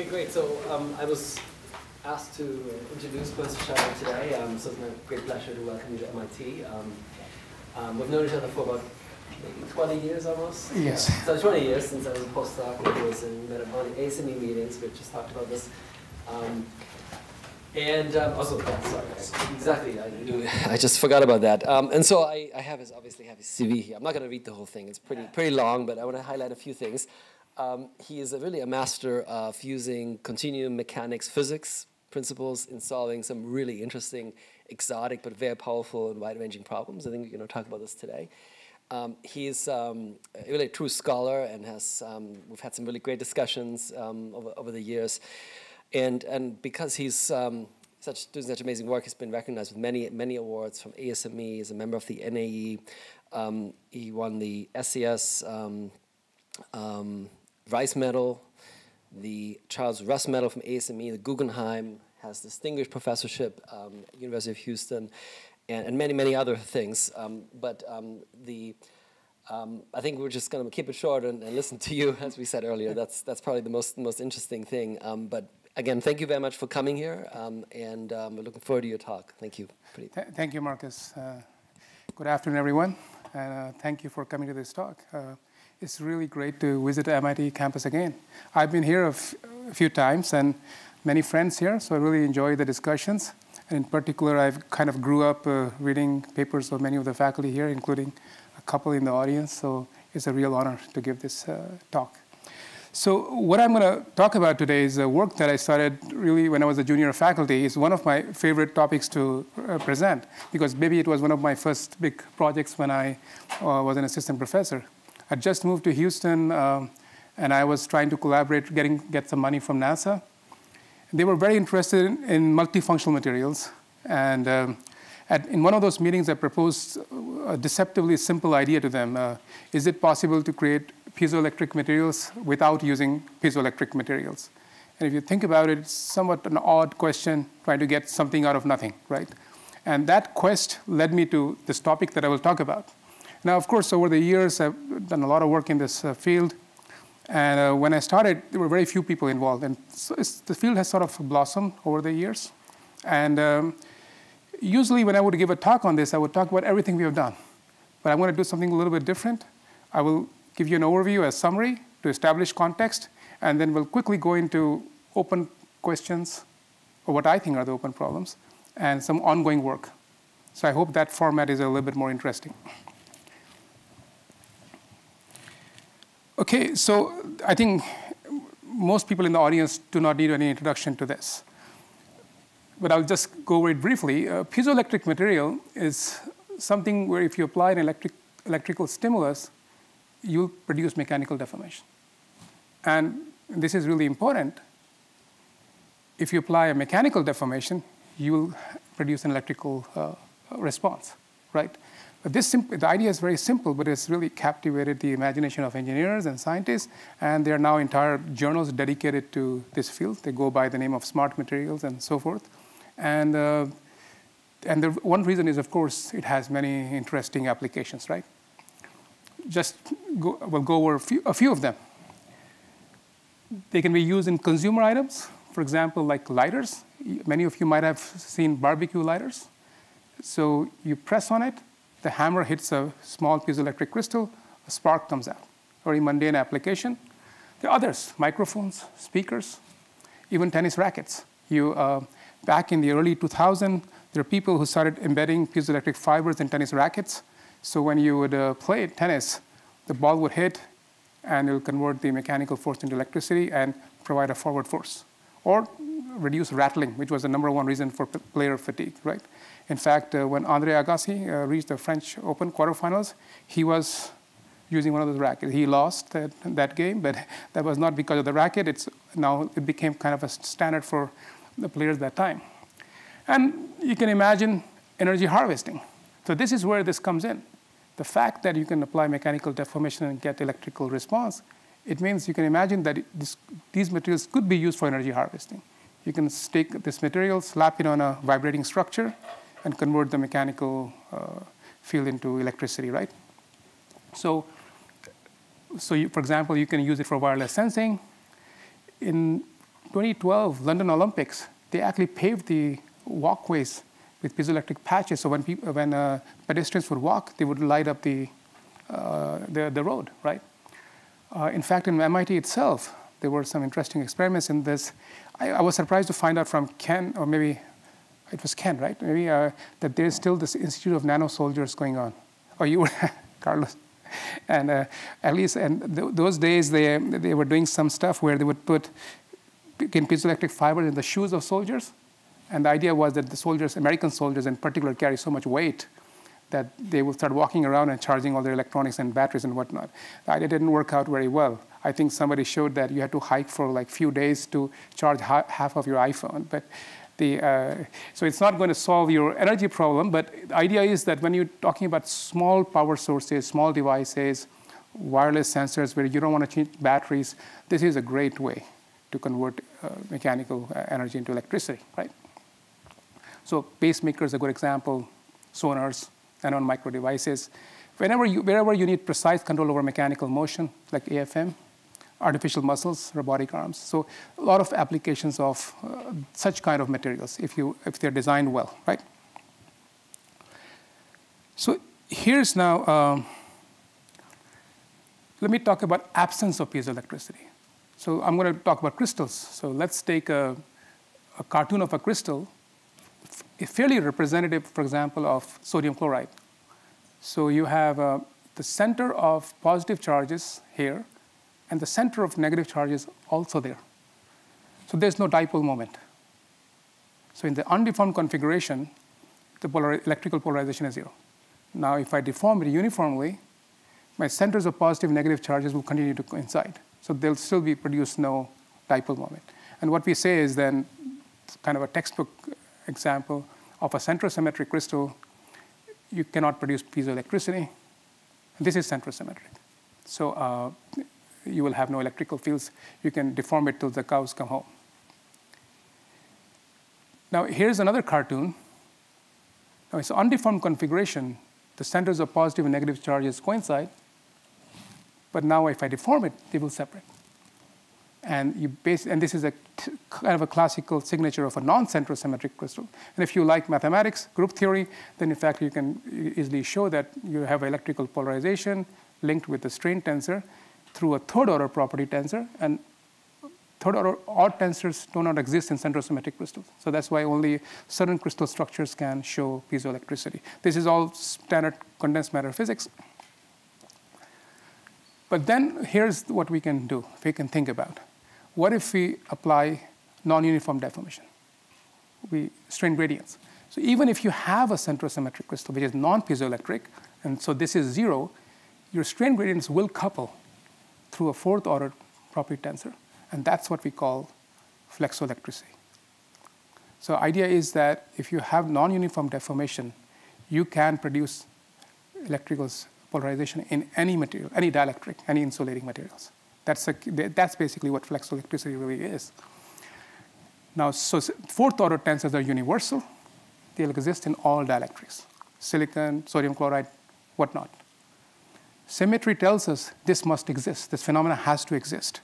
Okay, great. So um, I was asked to uh, introduce Professor Sharma today, um, so it's my great pleasure to welcome you to MIT. Um, um, we've known each other for about maybe 20 years almost. Yes. So 20 years since I was a postdoc and was in met on ASME meetings. We just talked about this. Um, and um, also, sorry, exactly. I, do, I just forgot about that. Um, and so I, I have his obviously have his CV here. I'm not going to read the whole thing. It's pretty pretty long, but I want to highlight a few things. Um, he is a really a master of using continuum mechanics physics principles in solving some really interesting, exotic, but very powerful and wide-ranging problems. I think we're going to talk about this today. Um, he's um, really a true scholar and has, um, we've had some really great discussions um, over, over the years. And, and because he's um, such, doing such amazing work, he's been recognized with many, many awards from ASME, he's a member of the NAE. Um, he won the SES Rice Medal, the Charles Russ Medal from ASME, the Guggenheim, has distinguished professorship um, at University of Houston, and, and many, many other things. Um, but um, the um, I think we're just going to keep it short and, and, listen to you, as we said earlier. That's that's probably the most most interesting thing. Um, but again, thank you very much for coming here, and we're looking forward to your talk. Thank you. Th thank you, Marcus. Uh, good afternoon, everyone, and uh, thank you for coming to this talk. Uh, it's really great to visit MIT campus again. I've been here a, few times and many friends here, so I really enjoy the discussions. And in particular, I've kind of grew up uh, reading papers of many of the faculty here, including a couple in the audience, so it's a real honor to give this uh, talk. So what I'm going to talk about today is a work that I started really when I was a junior faculty. It's one of my favorite topics to uh, present because maybe it was one of my first big projects when I uh, was an assistant professor. I just moved to Houston, um, and I was trying to collaborate, getting get some money from NASA. They were very interested in, in multifunctional materials, and um, at, in one of those meetings, I proposed a deceptively simple idea to them. Uh, is it possible to create piezoelectric materials without using piezoelectric materials? And if you think about it, it's somewhat an odd question, trying to get something out of nothing, right? And that quest led me to this topic that I will talk about. Now, of course, over the years, I've done a lot of work in this uh, field. And uh, when I started, there were very few people involved. And so the field has sort of blossomed over the years. And um, usually when I would give a talk on this, I would talk about everything we have done. But I'm going to do something a little bit different. I will give you an overview, a summary to establish context, and then we'll quickly go into open questions, or what I think are the open problems, and some ongoing work. So I hope that format is a little bit more interesting. Okay, so I think most people in the audience do not need any introduction to this. But I'll just go over it briefly. Uh, piezoelectric material is something where if you apply an electric, electrical stimulus, you'll produce mechanical deformation. And this is really important. If you apply a mechanical deformation, you will produce an electrical uh, response, right? But this the idea is very simple, but it's really captivated the imagination of engineers and scientists, and there are now entire journals dedicated to this field. They go by the name of smart materials and so forth. And, uh, and the one reason is, of course, it has many interesting applications, right? Just go, we'll go over a few, a few of them. They can be used in consumer items, for example, like lighters. Many of you might have seen barbecue lighters. So you press on it, the hammer hits a small piezoelectric crystal, a spark comes out. Very mundane application. There are others, microphones, speakers, even tennis rackets. You, uh, back in the early 2000s, there are people who started embedding piezoelectric fibers in tennis rackets. So when you would uh, play tennis, the ball would hit and it will convert the mechanical force into electricity and provide a forward force. Or reduce rattling, which was the number one reason for player fatigue, right? In fact, uh, when Andre Agassi uh, reached the French Open quarterfinals, he was using one of those rackets. He lost that, that game, but that was not because of the racket. It's now it became kind of a standard for the players that time. And you can imagine energy harvesting. So this is where this comes in. The fact that you can apply mechanical deformation and get electrical response, it means you can imagine that this, these materials could be used for energy harvesting. You can take this material, slap it on a vibrating structure, and convert the mechanical uh, field into electricity, right? So, so you, for example, you can use it for wireless sensing. In 2012 London Olympics, they actually paved the walkways with piezoelectric patches. So when, people, when uh, pedestrians would walk, they would light up the, uh, the, the, road, right? Uh, in fact, in MIT itself, there were some interesting experiments in this. I, I, was surprised to find out from Ken, or maybe it was Ken, right? Maybe uh, that there is still this Institute of Nano Soldiers going on. Or you were, Carlos. And uh, at least, and th those days, they, they were doing some stuff where they would put piezoelectric fibers in the shoes of soldiers and the idea was that the soldiers, American soldiers in particular, carry so much weight that they will start walking around and charging all their electronics and batteries and whatnot. The idea didn't work out very well. I think somebody showed that you had to hike for like few days to charge ha half of your iPhone. But the, uh, so it's not going to solve your energy problem, but the idea is that when you're talking about small power sources, small devices, wireless sensors where you don't want to change batteries, this is a great way to convert uh, mechanical uh, energy into electricity, right? So pacemaker is a good example, sonars, and on micro devices. Whenever you, wherever you need precise control over mechanical motion, like AFM, artificial muscles, robotic arms. So a lot of applications of uh, such kind of materials if, you, if they're designed well, right? So here's now, um, let me talk about absence of piezoelectricity. So I'm going to talk about crystals. So let's take a, a cartoon of a crystal fairly representative, for example, of sodium chloride. So you have uh, the center of positive charges here, and the center of negative charge is also there. So there's no dipole moment. So in the undeformed configuration, the polar electrical polarization is zero. Now, if I deform it uniformly, my centers of positive and negative charges will continue to coincide. So there'll still be produced no dipole moment. And what we say is then kind of a textbook example of a centrosymmetric crystal, you cannot produce piezoelectricity. This is centrosymmetric. So uh, you will have no electrical fields. You can deform it till the cows come home. Now, here's another cartoon. Now, it's undeformed configuration. The centers of positive and negative charges coincide. But now, if I deform it, they will separate. And, you base, and this is a kind of a classical signature of a non-centrosymmetric crystal. And if you like mathematics, group theory, then in fact you can easily show that you have electrical polarization linked with the strain tensor through a third order property tensor. And third order odd tensors do not exist in centrosymmetric crystals. So that's why only certain crystal structures can show piezoelectricity. This is all standard condensed matter physics. But then here's what we can do, we can think about. What if we apply non-uniform deformation? We strain gradients. So even if you have a centrosymmetric crystal, which is non-piezoelectric, and so this is zero, your strain gradients will couple through a fourth order property tensor. And that's what we call flexoelectricity. So idea is that if you have non-uniform deformation, you can produce electrical polarization in any material, any dielectric, any insulating materials. That's, a, that's basically what flexoelectricity really is. Now, so fourth order tensors are universal. They'll exist in all dielectrics, silicon, sodium chloride, whatnot. Symmetry tells us this must exist. This phenomena has to exist.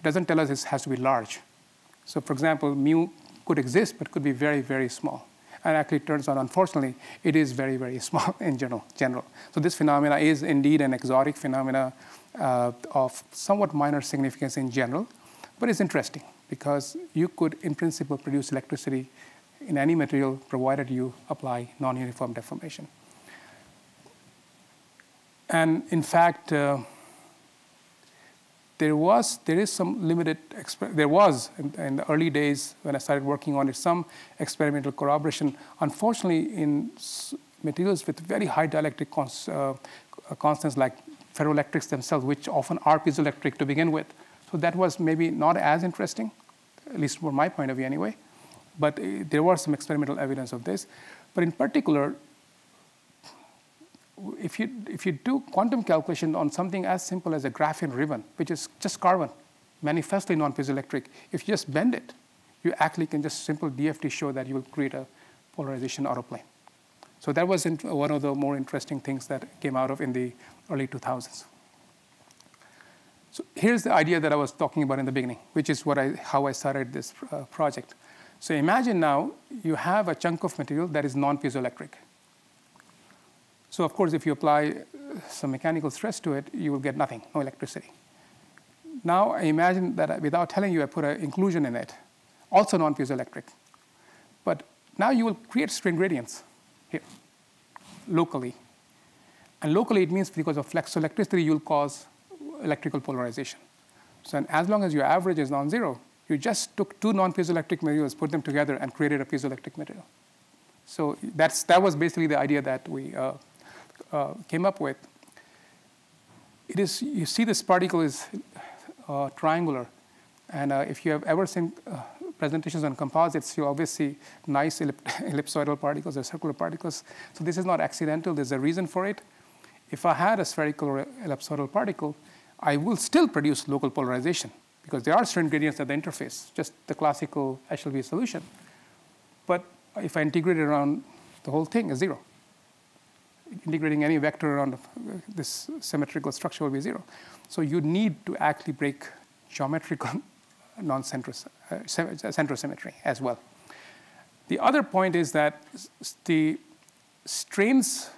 It doesn't tell us it has to be large. So for example, mu could exist, but could be very, very small. And actually, turns out, unfortunately, it is very, very small in general. general. So this phenomena is indeed an exotic phenomena uh, of somewhat minor significance in general, but it's interesting because you could, in principle, produce electricity in any material provided you apply non-uniform deformation. And in fact, uh, there was, there is some limited, there was in, in, the early days when I started working on it, some experimental corroboration. Unfortunately, in materials with very high dielectric cons, uh, constants like ferroelectrics themselves, which often are piezoelectric to begin with. So that was maybe not as interesting, at least from my point of view anyway. But uh, there was some experimental evidence of this. But in particular, if you, if you do quantum calculation on something as simple as a graphene ribbon, which is just carbon, manifestly non-piezoelectric, if you just bend it, you actually can just simple DFT show that you will create a polarization out-of-plane. So that was one of the more interesting things that came out of in the early 2000s. So here's the idea that I was talking about in the beginning, which is what I, how I started this uh, project. So imagine now you have a chunk of material that is non-piezoelectric. So of course, if you apply uh, some mechanical stress to it, you will get nothing, no electricity. Now I imagine that without telling you, I put an inclusion in it, also non-piezoelectric. But now you will create strain gradients here, locally. And locally, it means because of flexoelectricity, you'll cause electrical polarization. So as long as your average is non-zero, you just took two non-piezoelectric materials, put them together, and created a piezoelectric material. So that's, that was basically the idea that we uh, uh, came up with. It is, you see this particle is uh, triangular. And uh, if you have ever seen uh, presentations on composites, you always see nice ellip ellipsoidal particles or circular particles. So this is not accidental. There's a reason for it. If I had a spherical or ellipsoidal particle, I will still produce local polarization because there are strain gradients at the interface, just the classical Eshelby solution. But if I integrate around the whole thing is zero. Integrating any vector around this symmetrical structure will be zero. So you need to actually break geometrical non-centrosymmetry uh, as well. The other point is that the strains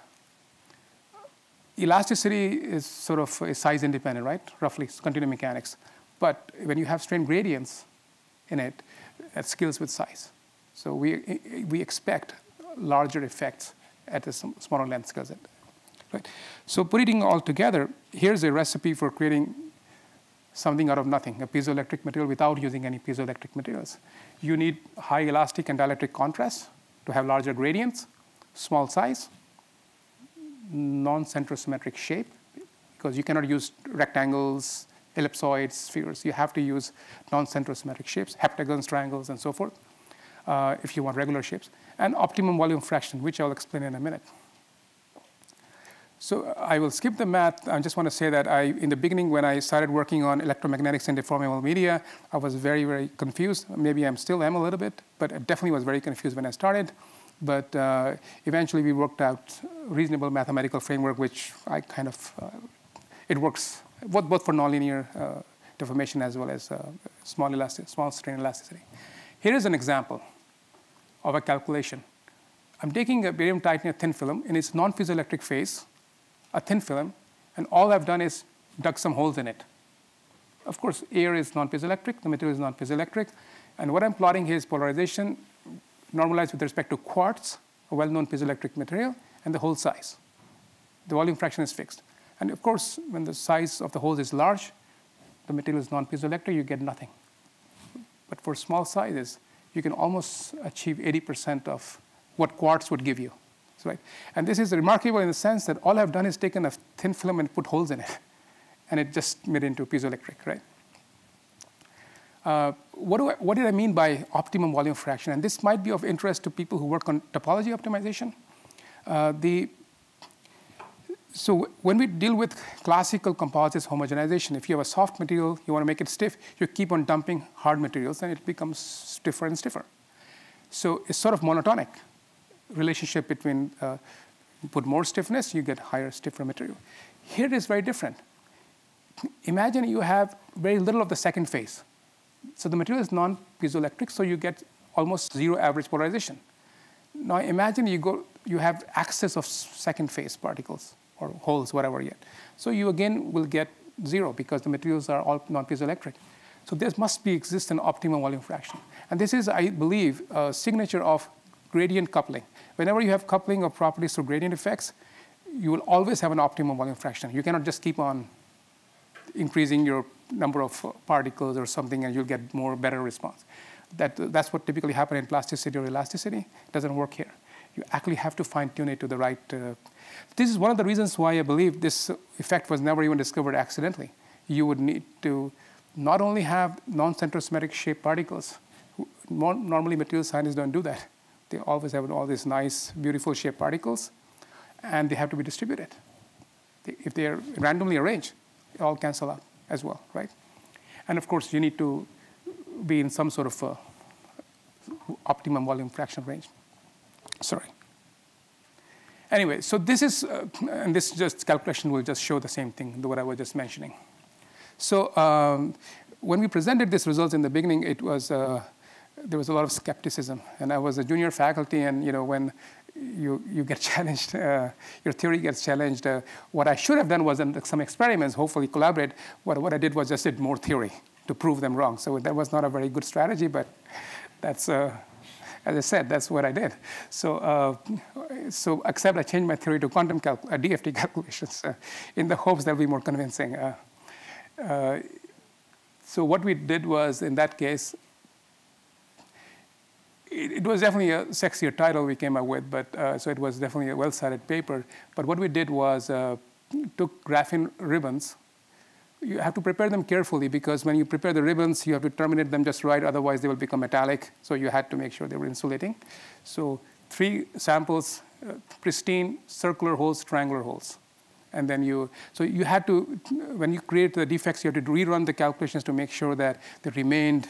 elasticity is sort of size independent, right? Roughly, continuum mechanics. But when you have strain gradients in it, it scales with size. So we, we expect larger effects at a smaller length scales. Right? So putting it all together, here's a recipe for creating something out of nothing, a piezoelectric material without using any piezoelectric materials. You need high elastic and dielectric contrast to have larger gradients, small size, non-centrosymmetric shape, because you cannot use rectangles, ellipsoids, spheres. You have to use non-centrosymmetric shapes, heptagons, triangles, and so forth, uh, if you want regular shapes, and optimum volume fraction, which I'll explain in a minute. So I will skip the math. I just want to say that I, in the beginning, when I started working on electromagnetics and deformable media, I was very, very confused. Maybe I'm still am a little bit, but I definitely was very confused when I started. But uh, eventually, we worked out reasonable mathematical framework, which I kind of, uh, it works both, both for nonlinear uh, deformation as well as uh, small, elastic, small strain elasticity. Here is an example of a calculation. I'm taking a barium titanate thin film in its non-piezoelectric phase, a thin film, and all I've done is dug some holes in it. Of course, air is non-piezoelectric, the material is non-piezoelectric, and what I'm plotting here is polarization normalized with respect to quartz, a well-known piezoelectric material, and the hole size. The volume fraction is fixed. And of course, when the size of the holes is large, the material is non-piezoelectric, you get nothing. But for small sizes, you can almost achieve 80% of what quartz would give you right? And this is remarkable in the sense that all I've done is taken a thin film and put holes in it, and it just made it into piezoelectric, right? Uh, what, I, what, did I mean by optimum volume fraction? And this might be of interest to people who work on topology optimization. Uh, the, so when we deal with classical composites homogenization, if you have a soft material, you want to make it stiff, you keep on dumping hard materials, and it becomes stiffer and stiffer. So it's sort of monotonic relationship between uh, put more stiffness, you get higher stiffer material. Here it is very different. Imagine you have very little of the second phase. So the material is non-piezoelectric, so you get almost zero average polarization. Now imagine you go, you have excess of second phase particles or holes, whatever yet. So you again will get zero because the materials are all non-piezoelectric. So there must be exist an optimum volume fraction. And this is, I believe, a signature of gradient coupling. Whenever you have coupling of properties through gradient effects, you will always have an optimum volume fraction. You cannot just keep on increasing your number of particles or something and you'll get more better response. That, that's what typically happens in plasticity or elasticity. It doesn't work here. You actually have to fine tune it to the right. Uh, this is one of the reasons why I believe this effect was never even discovered accidentally. You would need to not only have non-centrosymmetric shaped particles, normally material scientists don't do that. They always have all these nice, beautiful shaped particles, and they have to be distributed. If they are randomly arranged, they all cancel out as well, right? And of course, you need to be in some sort of optimum volume fraction range. Sorry. Anyway, so this is, uh, and this just calculation will just show the same thing, what I was just mentioning. So um, when we presented these results in the beginning, it was uh, there was a lot of skepticism, and I was a junior faculty, and you know when you, you get challenged, uh, your theory gets challenged. Uh, what I should have done was some experiments, hopefully collaborate. What, what I did was just did more theory to prove them wrong. So that was not a very good strategy, but that's, uh, as I said, that's what I did. So, uh, so except I changed my theory to quantum uh, DFT calculations uh, in the hopes they'll be more convincing. so what we did was, in that case, it, it, was definitely a sexier title we came up with, but uh, so it was definitely a well-cited paper. But what we did was uh, took graphene ribbons. You have to prepare them carefully because when you prepare the ribbons, you have to terminate them just right, otherwise they will become metallic. So you had to make sure they were insulating. So three samples, uh, pristine circular holes, triangular holes. And then you, so you had to, when you create the defects, you had to rerun the calculations to make sure that they remained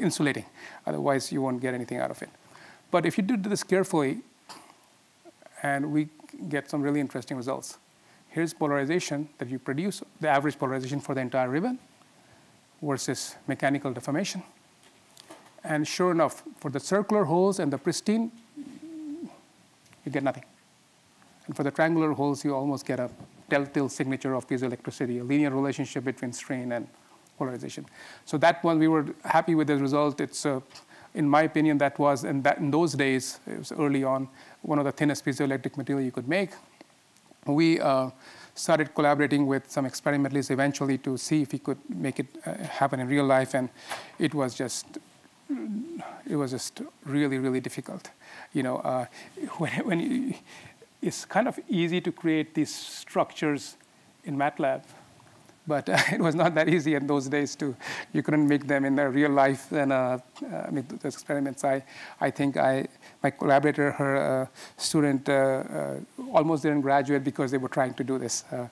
insulating. Otherwise, you won't get anything out of it. But if you do this carefully, and we get some really interesting results. Here's polarization that you produce, the average polarization for the entire ribbon versus mechanical deformation. And sure enough, for the circular holes and the pristine, you get nothing. And for the triangular holes, you almost get a telltale signature of piezoelectricity, a linear relationship between strain and polarization. So that one, we were happy with the result. It's, uh, in my opinion, that was, and that in those days, it was early on, one of the thinnest piezoelectric material you could make. We uh, started collaborating with some experimentalists eventually to see if we could make it uh, happen in real life, and it was just it was just really, really difficult. You know, uh, when, when you, it's kind of easy to create these structures in MATLAB, but uh, it was not that easy in those days to, you couldn't make them in the real life. And uh, I mean, those experiments, I, I think I, my collaborator, her uh, student, uh, uh, almost didn't graduate because they were trying to do this. Uh,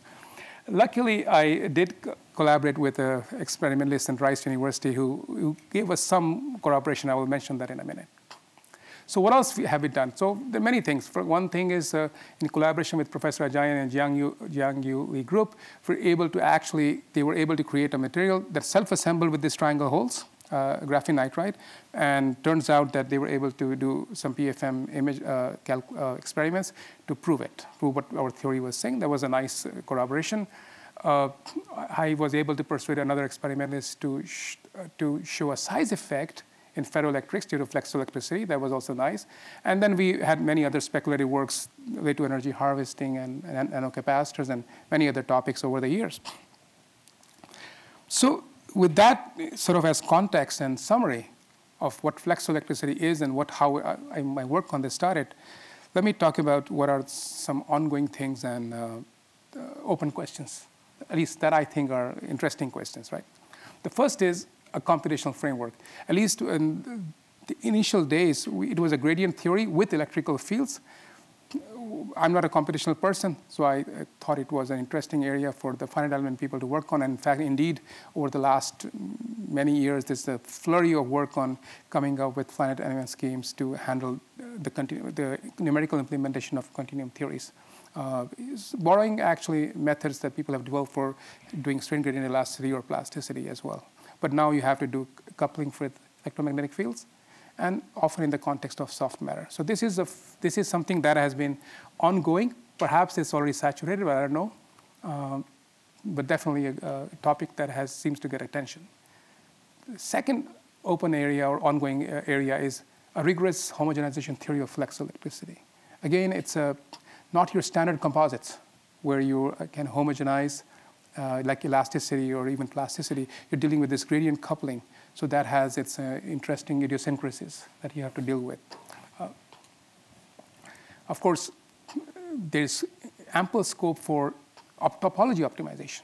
luckily, I did collaborate with an experimentalist in Rice University who, who gave us some corroboration. I will mention that in a minute. So what else have we done? So there are many things. For one thing is uh, in collaboration with Professor Ajayan and Jiang Yu, Jiang Yu group, we're able to actually, they were able to create a material that self-assembled with these triangle holes, uh, graphene nitride, and turns out that they were able to do some PFM image uh, uh, experiments to prove it, prove what our theory was saying. That was a nice uh, corroboration. Uh, I was able to persuade another experimentalist to, sh to show a size effect in ferroelectrics due to flexoelectricity. That was also nice. And then we had many other speculative works related to energy harvesting and, and nanocapacitors and many other topics over the years. So with that sort of as context and summary of what flexoelectricity is and what, how I, I, my work on this started, let me talk about what are some ongoing things and uh, uh, open questions, at least that I think are interesting questions, right? The first is, a computational framework. At least in the initial days, it was a gradient theory with electrical fields. I'm not a computational person, so I, I, thought it was an interesting area for the finite element people to work on. And in fact, indeed, over the last many years, there's a flurry of work on coming up with finite element schemes to handle the, the numerical implementation of continuum theories. Uh, borrowing actually methods that people have developed for doing strain gradient elasticity or plasticity as well. But now you have to do coupling with electromagnetic fields and often in the context of soft matter. So this is, a, this is something that has been ongoing. Perhaps it's already saturated, but I don't know. Um, but definitely a, a, topic that has, seems to get attention. The second open area or ongoing uh, area is a rigorous homogenization theory of flexoelectricity. Again, it's a, not your standard composites where you uh, can homogenize uh, like elasticity or even plasticity, you're dealing with this gradient coupling. So that has its uh, interesting idiosyncrasies that you have to deal with. Uh, of course, there's ample scope for op topology optimization.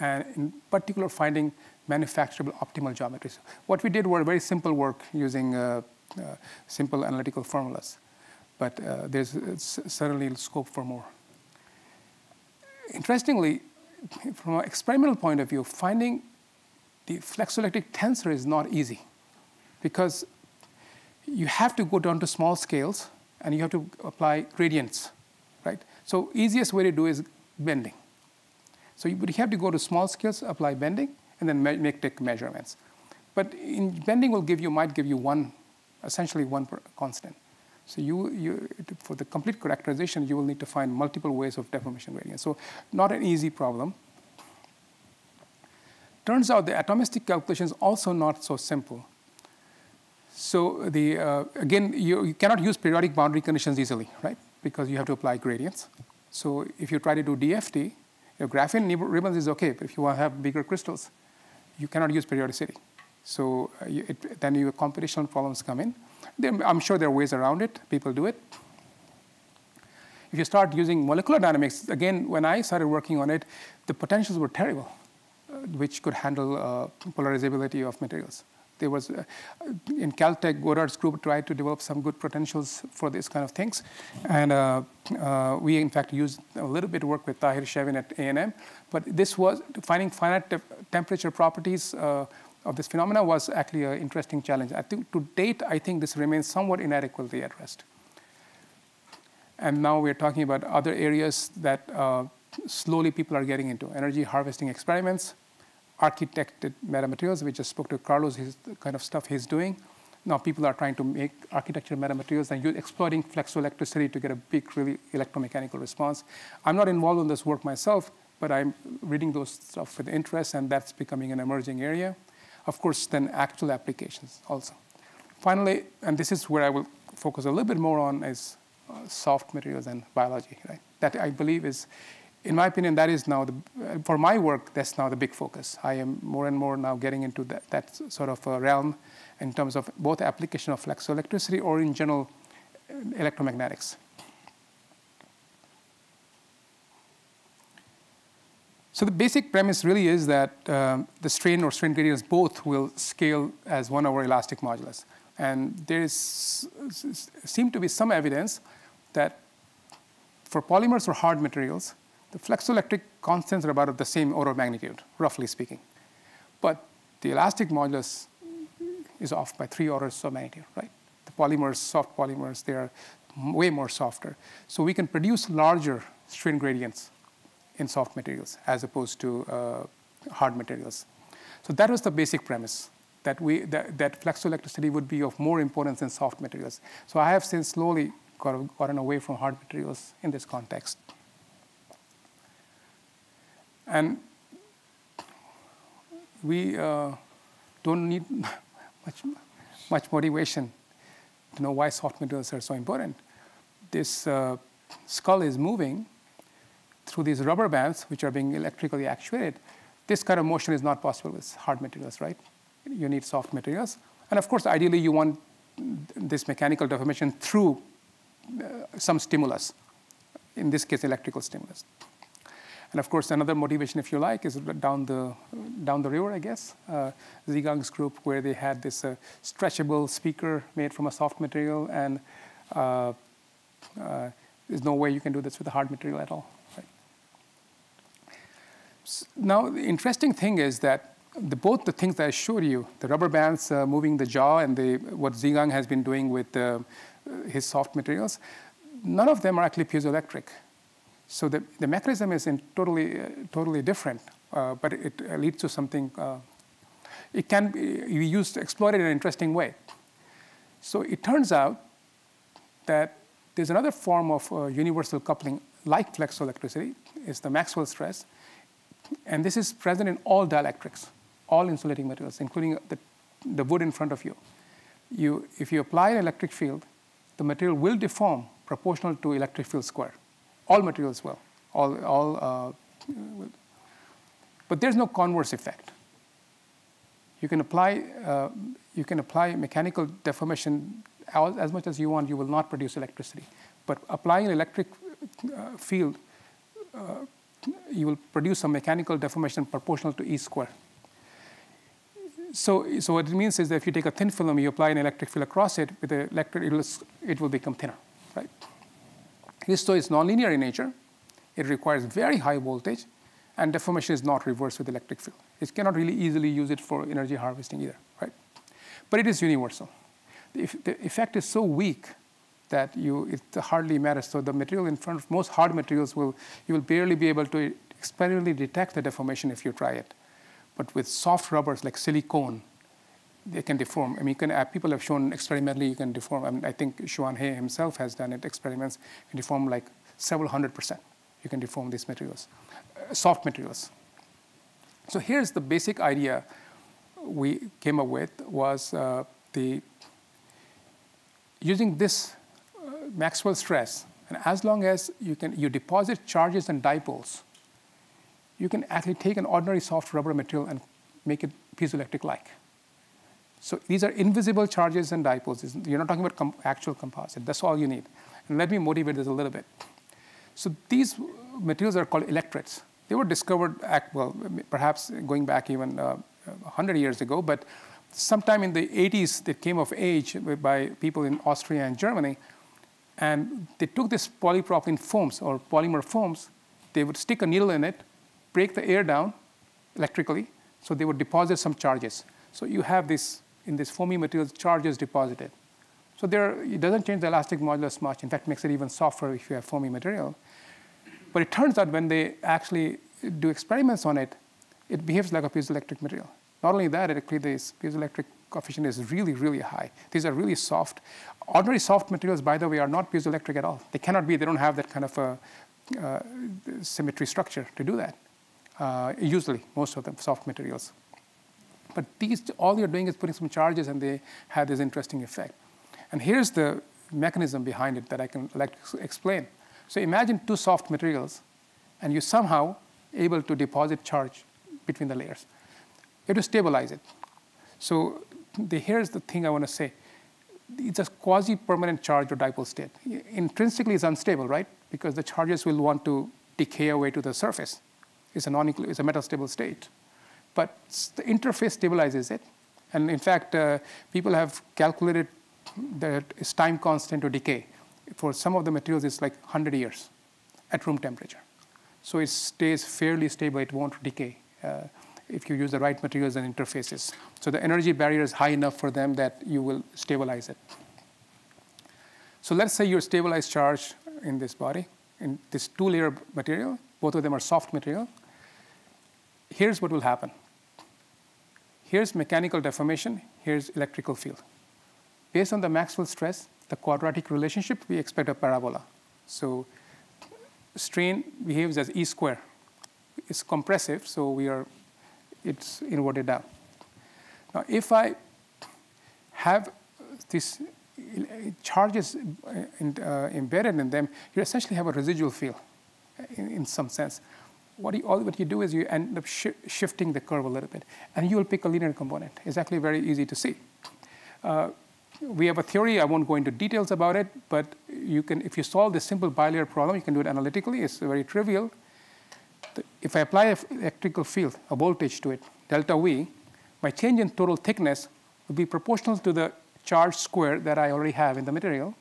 And in particular, finding manufacturable optimal geometries. What we did were very simple work using uh, uh, simple analytical formulas. But uh, there's certainly scope for more. Interestingly, from an experimental point of view, finding the flexoelectric tensor is not easy because you have to go down to small scales and you have to apply gradients, right? So easiest way to do is bending. So you would have to go to small scales, apply bending, and then make take measurements. But in bending will give you might give you one, essentially one constant. So you, you, for the complete characterization, you will need to find multiple ways of deformation gradient. So not an easy problem. Turns out the atomistic calculation is also not so simple. So the, uh, again, you, you, cannot use periodic boundary conditions easily, right? Because you have to apply gradients. So if you try to do DFT, your graphene ribbons is okay, but if you want to have bigger crystals, you cannot use periodicity. So uh, it, then your computational problems come in. I'm sure there are ways around it. People do it. If you start using molecular dynamics, again, when I started working on it, the potentials were terrible, uh, which could handle uh, polarizability of materials. There was, uh, in Caltech, Goddard's group tried to develop some good potentials for these kind of things. And uh, uh, we, in fact, used a little bit of work with Tahir Cagin at A&M. But this was finding finite te temperature properties uh, of this phenomena was actually an interesting challenge. I think to date, I think this remains somewhat inadequately addressed. And now we're talking about other areas that uh, slowly people are getting into, energy harvesting experiments, architected metamaterials. We just spoke to Carlos, his kind of stuff he's doing. Now people are trying to make architecture metamaterials and you're exploiting flexoelectricity to get a big, really electromechanical response. I'm not involved in this work myself, but I'm reading those stuff with interest, and that's becoming an emerging area. Of course, then actual applications also. Finally, and this is where I will focus a little bit more on, is uh, soft materials and biology. Right? That I believe is in my opinion, that is now, the, for my work, that's now the big focus. I am more and more now getting into that, that sort of realm in terms of both application of flexoelectricity or in general uh, electromagnetics. So the basic premise really is that um, the strain or strain gradients both will scale as one over elastic modulus. And there is, seem to be some evidence that for polymers or hard materials, the flexoelectric constants are about of the same order of magnitude, roughly speaking. But the elastic modulus is off by three orders of magnitude, right? The polymers, soft polymers, they are way more softer. So we can produce larger strain gradients in soft materials as opposed to uh, hard materials. So that was the basic premise, that, we, that, that flexoelectricity would be of more importance in soft materials. So I have since slowly got, gotten away from hard materials in this context. And we uh, don't need much, much motivation to know why soft materials are so important. This uh, skull is moving through these rubber bands, which are being electrically actuated. This kind of motion is not possible with hard materials, right? You need soft materials. And of course, ideally, you want this mechanical deformation through uh, some stimulus, in this case, electrical stimulus. And of course, another motivation, if you like, is down the, down the river, I guess. Uh, Zhigang's group, where they had this uh, stretchable speaker made from a soft material, and uh, uh, there's no way you can do this with a hard material at all. Now, the interesting thing is that the, both the things that I showed you, the rubber bands uh, moving the jaw and the, what Zhigang has been doing with uh, his soft materials, none of them are actually piezoelectric. So the, the mechanism is in totally, uh, totally different, uh, but it uh, leads to something, uh, it can be used, exploited in an interesting way. So it turns out that there's another form of universal coupling like flexoelectricity, is the Maxwell stress. And this is present in all dielectrics, all insulating materials, including the, the wood in front of you. you. If you apply an electric field, the material will deform proportional to electric field square. All materials will. All, all, uh, but there's no converse effect. You can apply, uh, you can apply mechanical deformation as much as you want, you will not produce electricity. But applying an electric uh, field, uh, you will produce some mechanical deformation proportional to E square. So, so what it means is that if you take a thin film, you apply an electric field across it, with the electric, it will, it will become thinner, right? Histo is nonlinear in nature. It requires very high voltage, and deformation is not reversed with electric field. It cannot really easily use it for energy harvesting either, right? But it is universal. The effect is so weak that you, it hardly matters. So the material in front of most hard materials will, you will barely be able to experimentally detect the deformation if you try it. But with soft rubbers like silicone, they can deform. I mean, can, uh, people have shown experimentally you can deform. I, mean, I think Xuanhe himself has done it experiments and deform like several hundred percent. You can deform these materials, uh, soft materials. So here's the basic idea we came up with was uh, the using this Maxwell stress, and as long as you can you deposit charges and dipoles, you can actually take an ordinary soft rubber material and make it piezoelectric-like. So these are invisible charges and dipoles. You're not talking about com actual composite. That's all you need. And let me motivate this a little bit. So these materials are called electrets. They were discovered, well, perhaps going back even uh, 100 years ago, but sometime in the 80s, they came of age by people in Austria and Germany. And they took this polypropylene foams or polymer foams, they would stick a needle in it, break the air down electrically, so they would deposit some charges. So you have this, in this foamy materials, charges deposited. So there, it doesn't change the elastic modulus much. In fact, makes it even softer if you have foamy material. But it turns out when they actually do experiments on it, it behaves like a piezoelectric material. Not only that, it actually this piezoelectric coefficient is really, really high. These are really soft. Ordinary soft materials, by the way, are not piezoelectric at all. They cannot be. They don't have that kind of a, uh, symmetry structure to do that. Uh, usually, most of them, soft materials. But these, all you're doing is putting some charges and they have this interesting effect. And here's the mechanism behind it that I can like explain. So imagine two soft materials and you somehow able to deposit charge between the layers. You have to stabilize it. So the, here's the thing I want to say. It's a quasi-permanent charge or dipole state. Intrinsically, it's unstable, right? Because the charges will want to decay away to the surface. It's a, non it's a metastable state. But the interface stabilizes it. And in fact, uh, people have calculated that its time constant to decay. For some of the materials, it's like 100 years at room temperature. So it stays fairly stable. It won't decay. Uh, if you use the right materials and interfaces. So the energy barrier is high enough for them that you will stabilize it. So let's say you stabilize charge in this body, in this two-layer material. Both of them are soft material. Here's what will happen. Here's mechanical deformation. Here's electrical field. Based on the Maxwell stress, the quadratic relationship, we expect a parabola. So strain behaves as E square. It's compressive, so we are it's inverted down. Now, if I have these charges in, uh, embedded in them, you essentially have a residual field in, in some sense. What you, all what you do is you end up sh shifting the curve a little bit, and you will pick a linear component. It's actually very easy to see. Uh, we have a theory. I won't go into details about it, but you can, if you solve this simple bilayer problem, you can do it analytically. It's very trivial if I apply an electrical field, a voltage to it, delta V, my change in total thickness will be proportional to the charge square that I already have in the material,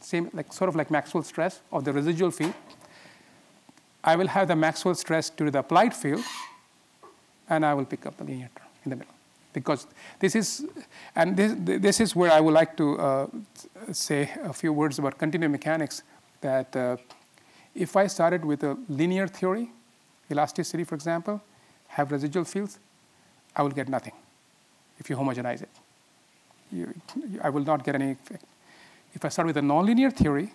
same like sort of like Maxwell stress of the residual field. I will have the Maxwell stress to the applied field, and I will pick up the linear term in the middle. Because this is, and this, this is where I would like to uh, say a few words about continuum mechanics, that uh, if I started with a linear theory, elasticity, for example, have residual fields, I will get nothing if you homogenize it. You, I will not get any effect. If I start with a nonlinear theory,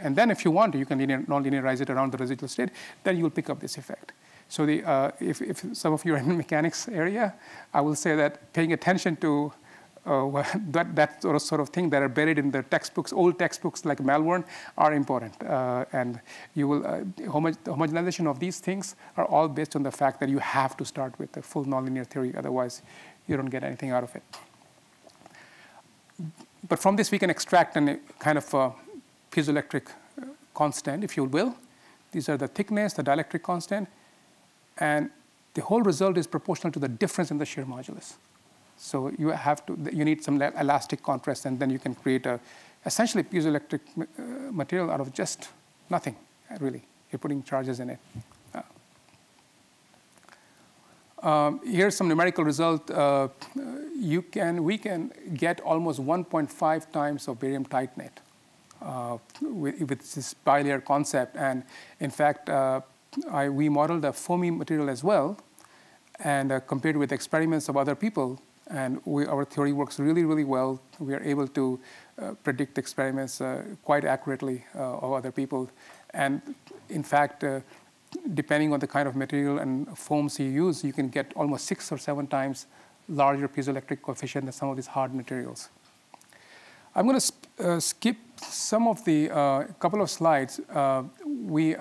and then if you want to, you can linear, nonlinearize it around the residual state, then you will pick up this effect. So the, uh, if, if some of you are in mechanics area, I will say that paying attention to uh, that, that sort of, thing that are buried in the textbooks, old textbooks like Malvern are important. Uh, and you will, uh, homo homogenization of these things are all based on the fact that you have to start with a full nonlinear theory, otherwise you don't get anything out of it. But from this we can extract a kind of a piezoelectric uh, constant, if you will. These are the thickness, the dielectric constant, and the whole result is proportional to the difference in the shear modulus. So you have to, you need some elastic contrast, and then you can create a essentially piezoelectric uh, material out of just nothing, really. You're putting charges in it. Uh, um, here's some numerical result. Uh, you can, we can get almost 1.5 times of barium titanate uh, with, with, this bilayer concept. And in fact, uh, I, we modeled a foamy material as well and uh, compared with experiments of other people. And we, our theory works really, really well. We are able to uh, predict experiments uh, quite accurately uh, of other people. And in fact, uh, depending on the kind of material and foams you use, you can get almost six or seven times larger piezoelectric coefficient than some of these hard materials. I'm going to uh, skip some of the couple of slides. We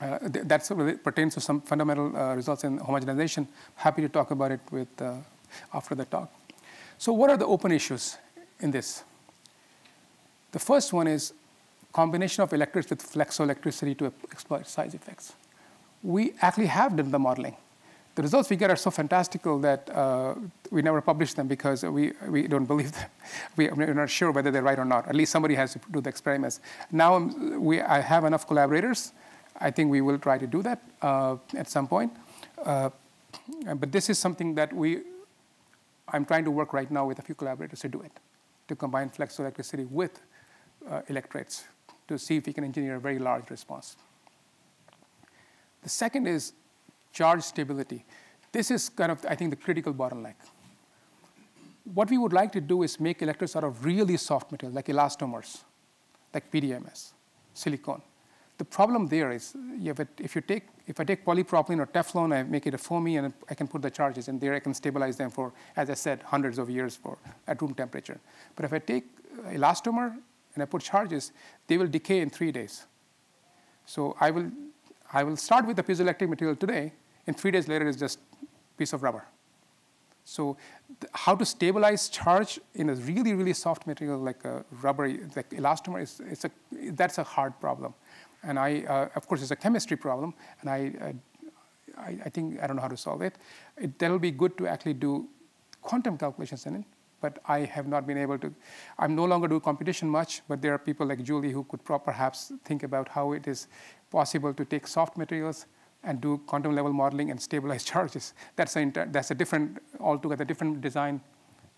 uh, uh, th that pertains to some fundamental uh, results in homogenization. Happy to talk about it with after the talk. So, what are the open issues in this? The first one is combination of electrets with flexoelectricity to exploit size effects. We actually have done the modeling the results we get are so fantastical that uh, we never publish them because we, we don't believe them. We, are not sure whether they're right or not. At least somebody has to do the experiments. Now um, we, I have enough collaborators. I think we will try to do that uh, at some point. Uh, but this is something that we, I'm trying to work right now with a few collaborators to do it, to combine flexoelectricity with uh, to see if we can engineer a very large response. The second is charge stability. This is kind of, I think, the critical bottleneck. What we would like to do is make electrets out of really soft material, like elastomers, like PDMS, silicone. The problem there is, you it, if you take, if I take polypropylene or Teflon, I make it a foamy, and I can put the charges in there. I can stabilize them for, as I said, hundreds of years for at room temperature. But if I take elastomer and I put charges, they will decay in three days. So I will, I will start with the piezoelectric material today, and three days later it's just piece of rubber. So how to stabilize charge in a really, really soft material like a rubber, like elastomer, is, it's a, that's a hard problem. And I, uh, of course, it's a chemistry problem, and I, uh, I, I, think I don't know how to solve it. it. That'll be good to actually do quantum calculations in it, but I have not been able to. I'm no longer do computation much, but there are people like Ju Li who could perhaps think about how it is possible to take soft materials and do quantum level modeling and stabilize charges. That's a, that's a different, altogether different design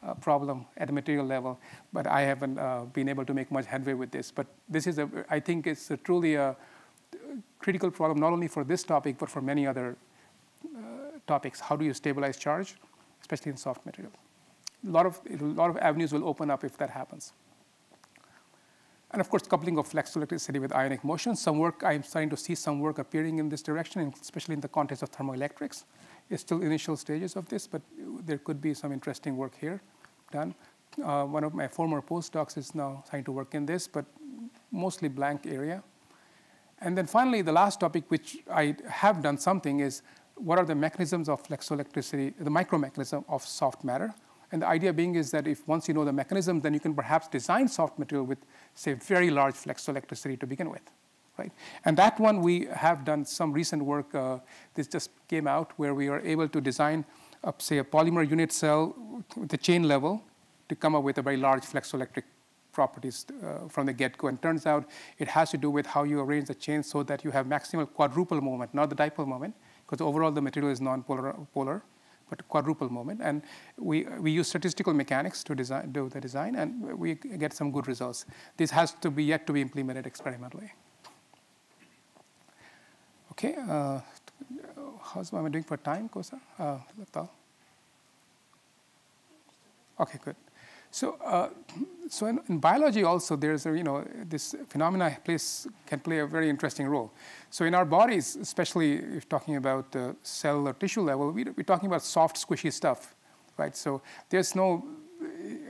uh, problem at the material level, but I haven't uh, been able to make much headway with this. But this is, a, I think it's a truly a critical problem, not only for this topic, but for many other uh, topics. How do you stabilize charge, especially in soft materials? A lot of, a lot of avenues will open up if that happens. And of course, coupling of flexoelectricity with ionic motion. Some work, I'm starting to see some work appearing in this direction, especially in the context of thermoelectrics. It's still initial stages of this, but there could be some interesting work here done. Uh, one of my former postdocs is now trying to work in this, but mostly blank area. And then finally, the last topic, which I have done something, is what are the mechanisms of flexoelectricity, the micromechanism of soft matter. And the idea being is that if once you know the mechanism, then you can perhaps design soft material with, say, very large flexoelectricity to begin with. Right? And that one we have done some recent work. Uh, this just came out where we are able to design, say, a polymer unit cell with the chain level to come up with a very large flexoelectric properties uh, from the get-go. And turns out it has to do with how you arrange the chain so that you have maximal quadrupole moment, not the dipole moment, because overall the material is non-polar. Polar but quadrupole moment. And we, we use statistical mechanics to design, do the design, and we get some good results. This has to be yet to be implemented experimentally. Okay, uh, how's am I doing for time, Kosa? Uh, okay, good. So, uh, so in, in, biology also, there's a, you know, this phenomena plays, can play a very interesting role. So in our bodies, especially if talking about uh, cell or tissue level, we, we're talking about soft, squishy stuff, right? So there's no,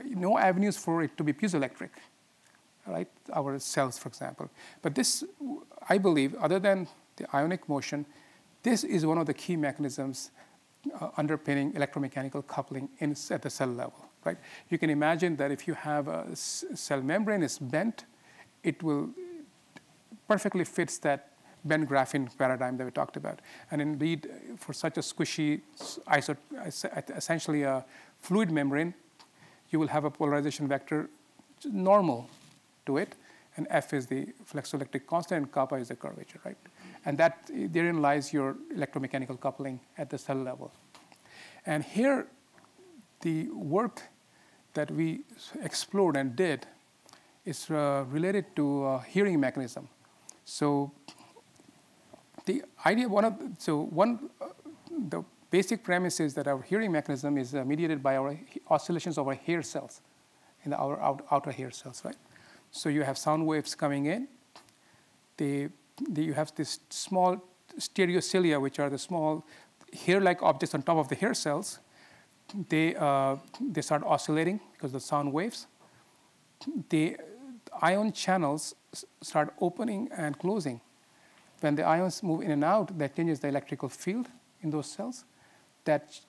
no avenues for it to be piezoelectric, right? Our cells, for example. But this, I believe, other than the ionic motion, this is one of the key mechanisms uh, underpinning electromechanical coupling in, at the cell level right? You can imagine that if you have a cell membrane is bent, it will perfectly fits that bent graphene paradigm that we talked about. And indeed, for such a squishy, iso essentially a fluid membrane, you will have a polarization vector normal to it, and F is the flexoelectric constant, and kappa is the curvature, right? And that therein lies your electromechanical coupling at the cell level. And here, the work that we explored and did is uh, related to uh, hearing mechanism. So the idea, one of, so one, uh, the basic premise is that our hearing mechanism is uh, mediated by our oscillations of our hair cells, in the, our out, outer hair cells, right? So you have sound waves coming in. They, they, you have this small stereocilia, which are the small hair-like objects on top of the hair cells. They, uh, they start oscillating because of the sound waves. The ion channels start opening and closing. When the ions move in and out, that changes the electrical field in those cells. That,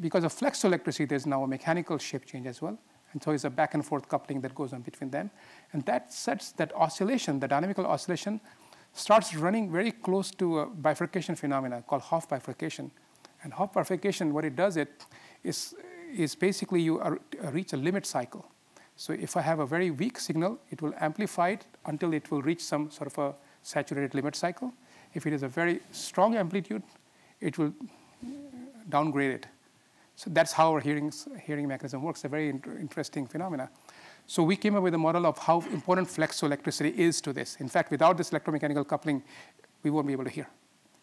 because of flexoelectricity, there's now a mechanical shape change as well. And so it's a back and forth coupling that goes on between them. And that sets that oscillation, the dynamical oscillation, starts running very close to a bifurcation phenomena called Hopf bifurcation. And Hopf bifurcation, what it does it is, is basically you are, uh, reach a limit cycle. So if I have a very weak signal, it will amplify it until it will reach some sort of a saturated limit cycle. If it is a very strong amplitude, it will downgrade it. So that's how our hearing, hearing mechanism works, a very inter interesting phenomena. So we came up with a model of how important flexoelectricity is to this. In fact, without this electromechanical coupling, we won't be able to hear.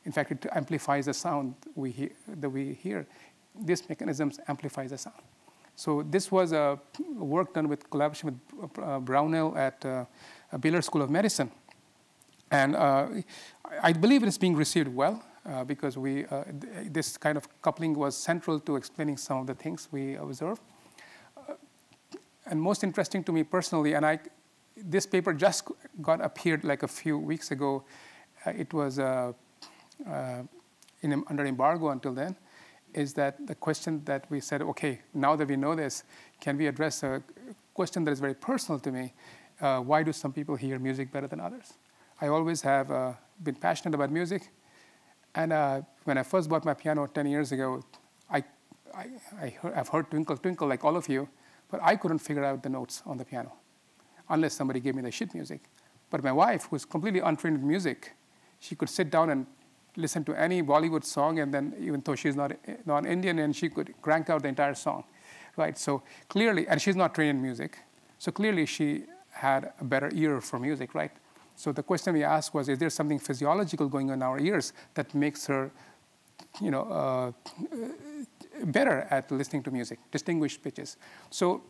In fact, it amplifies the sound we hear, that we hear. This mechanism amplifies the sound. So this was a work done with collaboration with uh, Brownell at uh, Baylor School of Medicine. And uh, I believe it is being received well. Uh, because we, uh, th this kind of coupling was central to explaining some of the things we observed. Uh, and most interesting to me personally, and I, this paper just got appeared like a few weeks ago. it was in, under embargo until then is that the question that we said, okay, now that we know this, can we address a question that is very personal to me? Uh, why do some people hear music better than others? I always have uh, been passionate about music, and uh, when I first bought my piano 10 years ago, I, I, I heard, I've heard Twinkle Twinkle like all of you, but I couldn't figure out the notes on the piano unless somebody gave me the sheet music. But my wife, who's completely untrained in music, she could sit down and listen to any Bollywood song, and then even though she's not non-Indian, and she could crank out the entire song, right? So clearly, and she's not trained in music, so clearly she had a better ear for music, right? So the question we asked was, is there something physiological going on in our ears that makes her, you know, uh, better at listening to music, distinguish pitches? So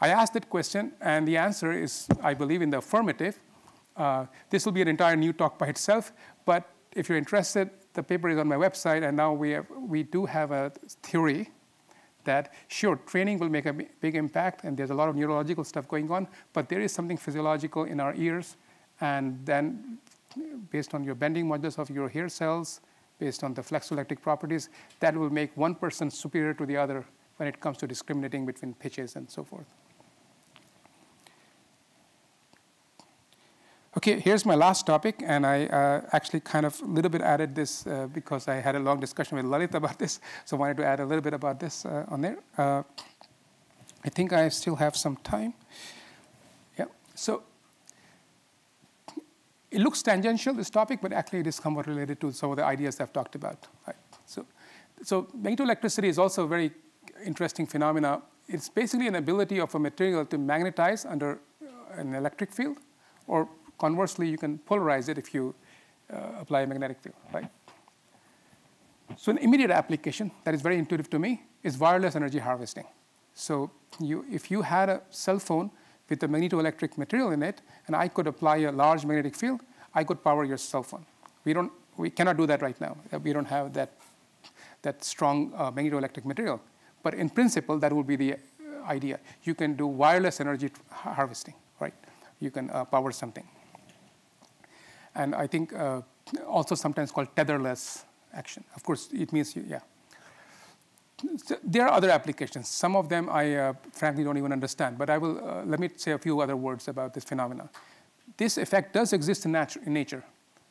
I asked that question, and the answer is, I believe, in the affirmative. Uh, this will be an entire new talk by itself, but if you're interested, the paper is on my website, and now we, have, we do have a theory that, sure, training will make a big impact, and there's a lot of neurological stuff going on, but there is something physiological in our ears and then based on your bending modulus of your hair cells, based on the flexoelectric properties, that will make one person superior to the other when it comes to discriminating between pitches and so forth. Okay, here's my last topic, and I uh, actually kind of a little bit added this uh, because I had a long discussion with Lalit about this, so I wanted to add a little bit about this uh, on there. Uh, I think I still have some time. Yeah, so it looks tangential, this topic, but actually it is somewhat related to some of the ideas I've talked about. Right? So, so magnetoelectricity is also a very interesting phenomena. It's basically an ability of a material to magnetize under uh, an electric field, or conversely, you can polarize it if you uh, apply a magnetic field, right? So an immediate application that is very intuitive to me is wireless energy harvesting. So you, if you had a cell phone with a magnetoelectric material in it, and I could apply a large magnetic field, I could power your cell phone. We, don't, we cannot do that right now. Uh, we don't have that, that strong uh, magnetoelectric material. But in principle, that would be the uh, idea. You can do wireless energy harvesting, right? You can uh, power something. And I think uh, also sometimes called tetherless action. Of course, it means, you, yeah. There are other applications. Some of them I uh, frankly don't even understand, but I will, uh, let me say a few other words about this phenomenon. This effect does exist in, in, nature,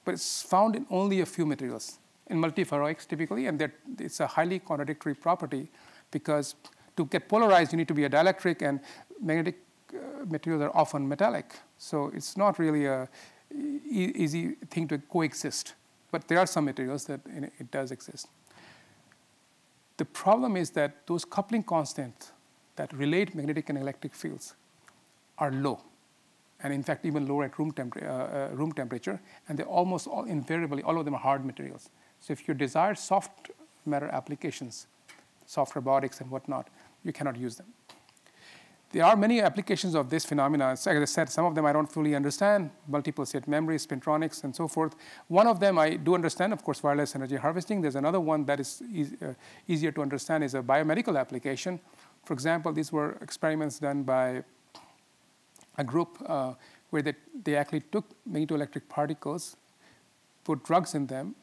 but it's found in only a few materials, in multiferroics typically, and it's a highly contradictory property because to get polarized, you need to be a dielectric, and magnetic uh, materials are often metallic. So it's not really a easy thing to coexist. But there are some materials that it does exist. The problem is that those coupling constants that relate magnetic and electric fields are low. and in fact, even lower at room, uh, uh, room temperature. And they almost all invariably, all of them are hard materials. So if you desire soft matter applications, soft robotics and whatnot, you cannot use them. There are many applications of this phenomenon. As I said, some of them I don't fully understand, multiple state memory, spintronics, and so forth. One of them I do understand, of course, wireless energy harvesting. There's another one that is e uh, easier to understand is a biomedical application. For example, these were experiments done by a group uh, where they, they actually took magnetoelectric particles, put drugs in them,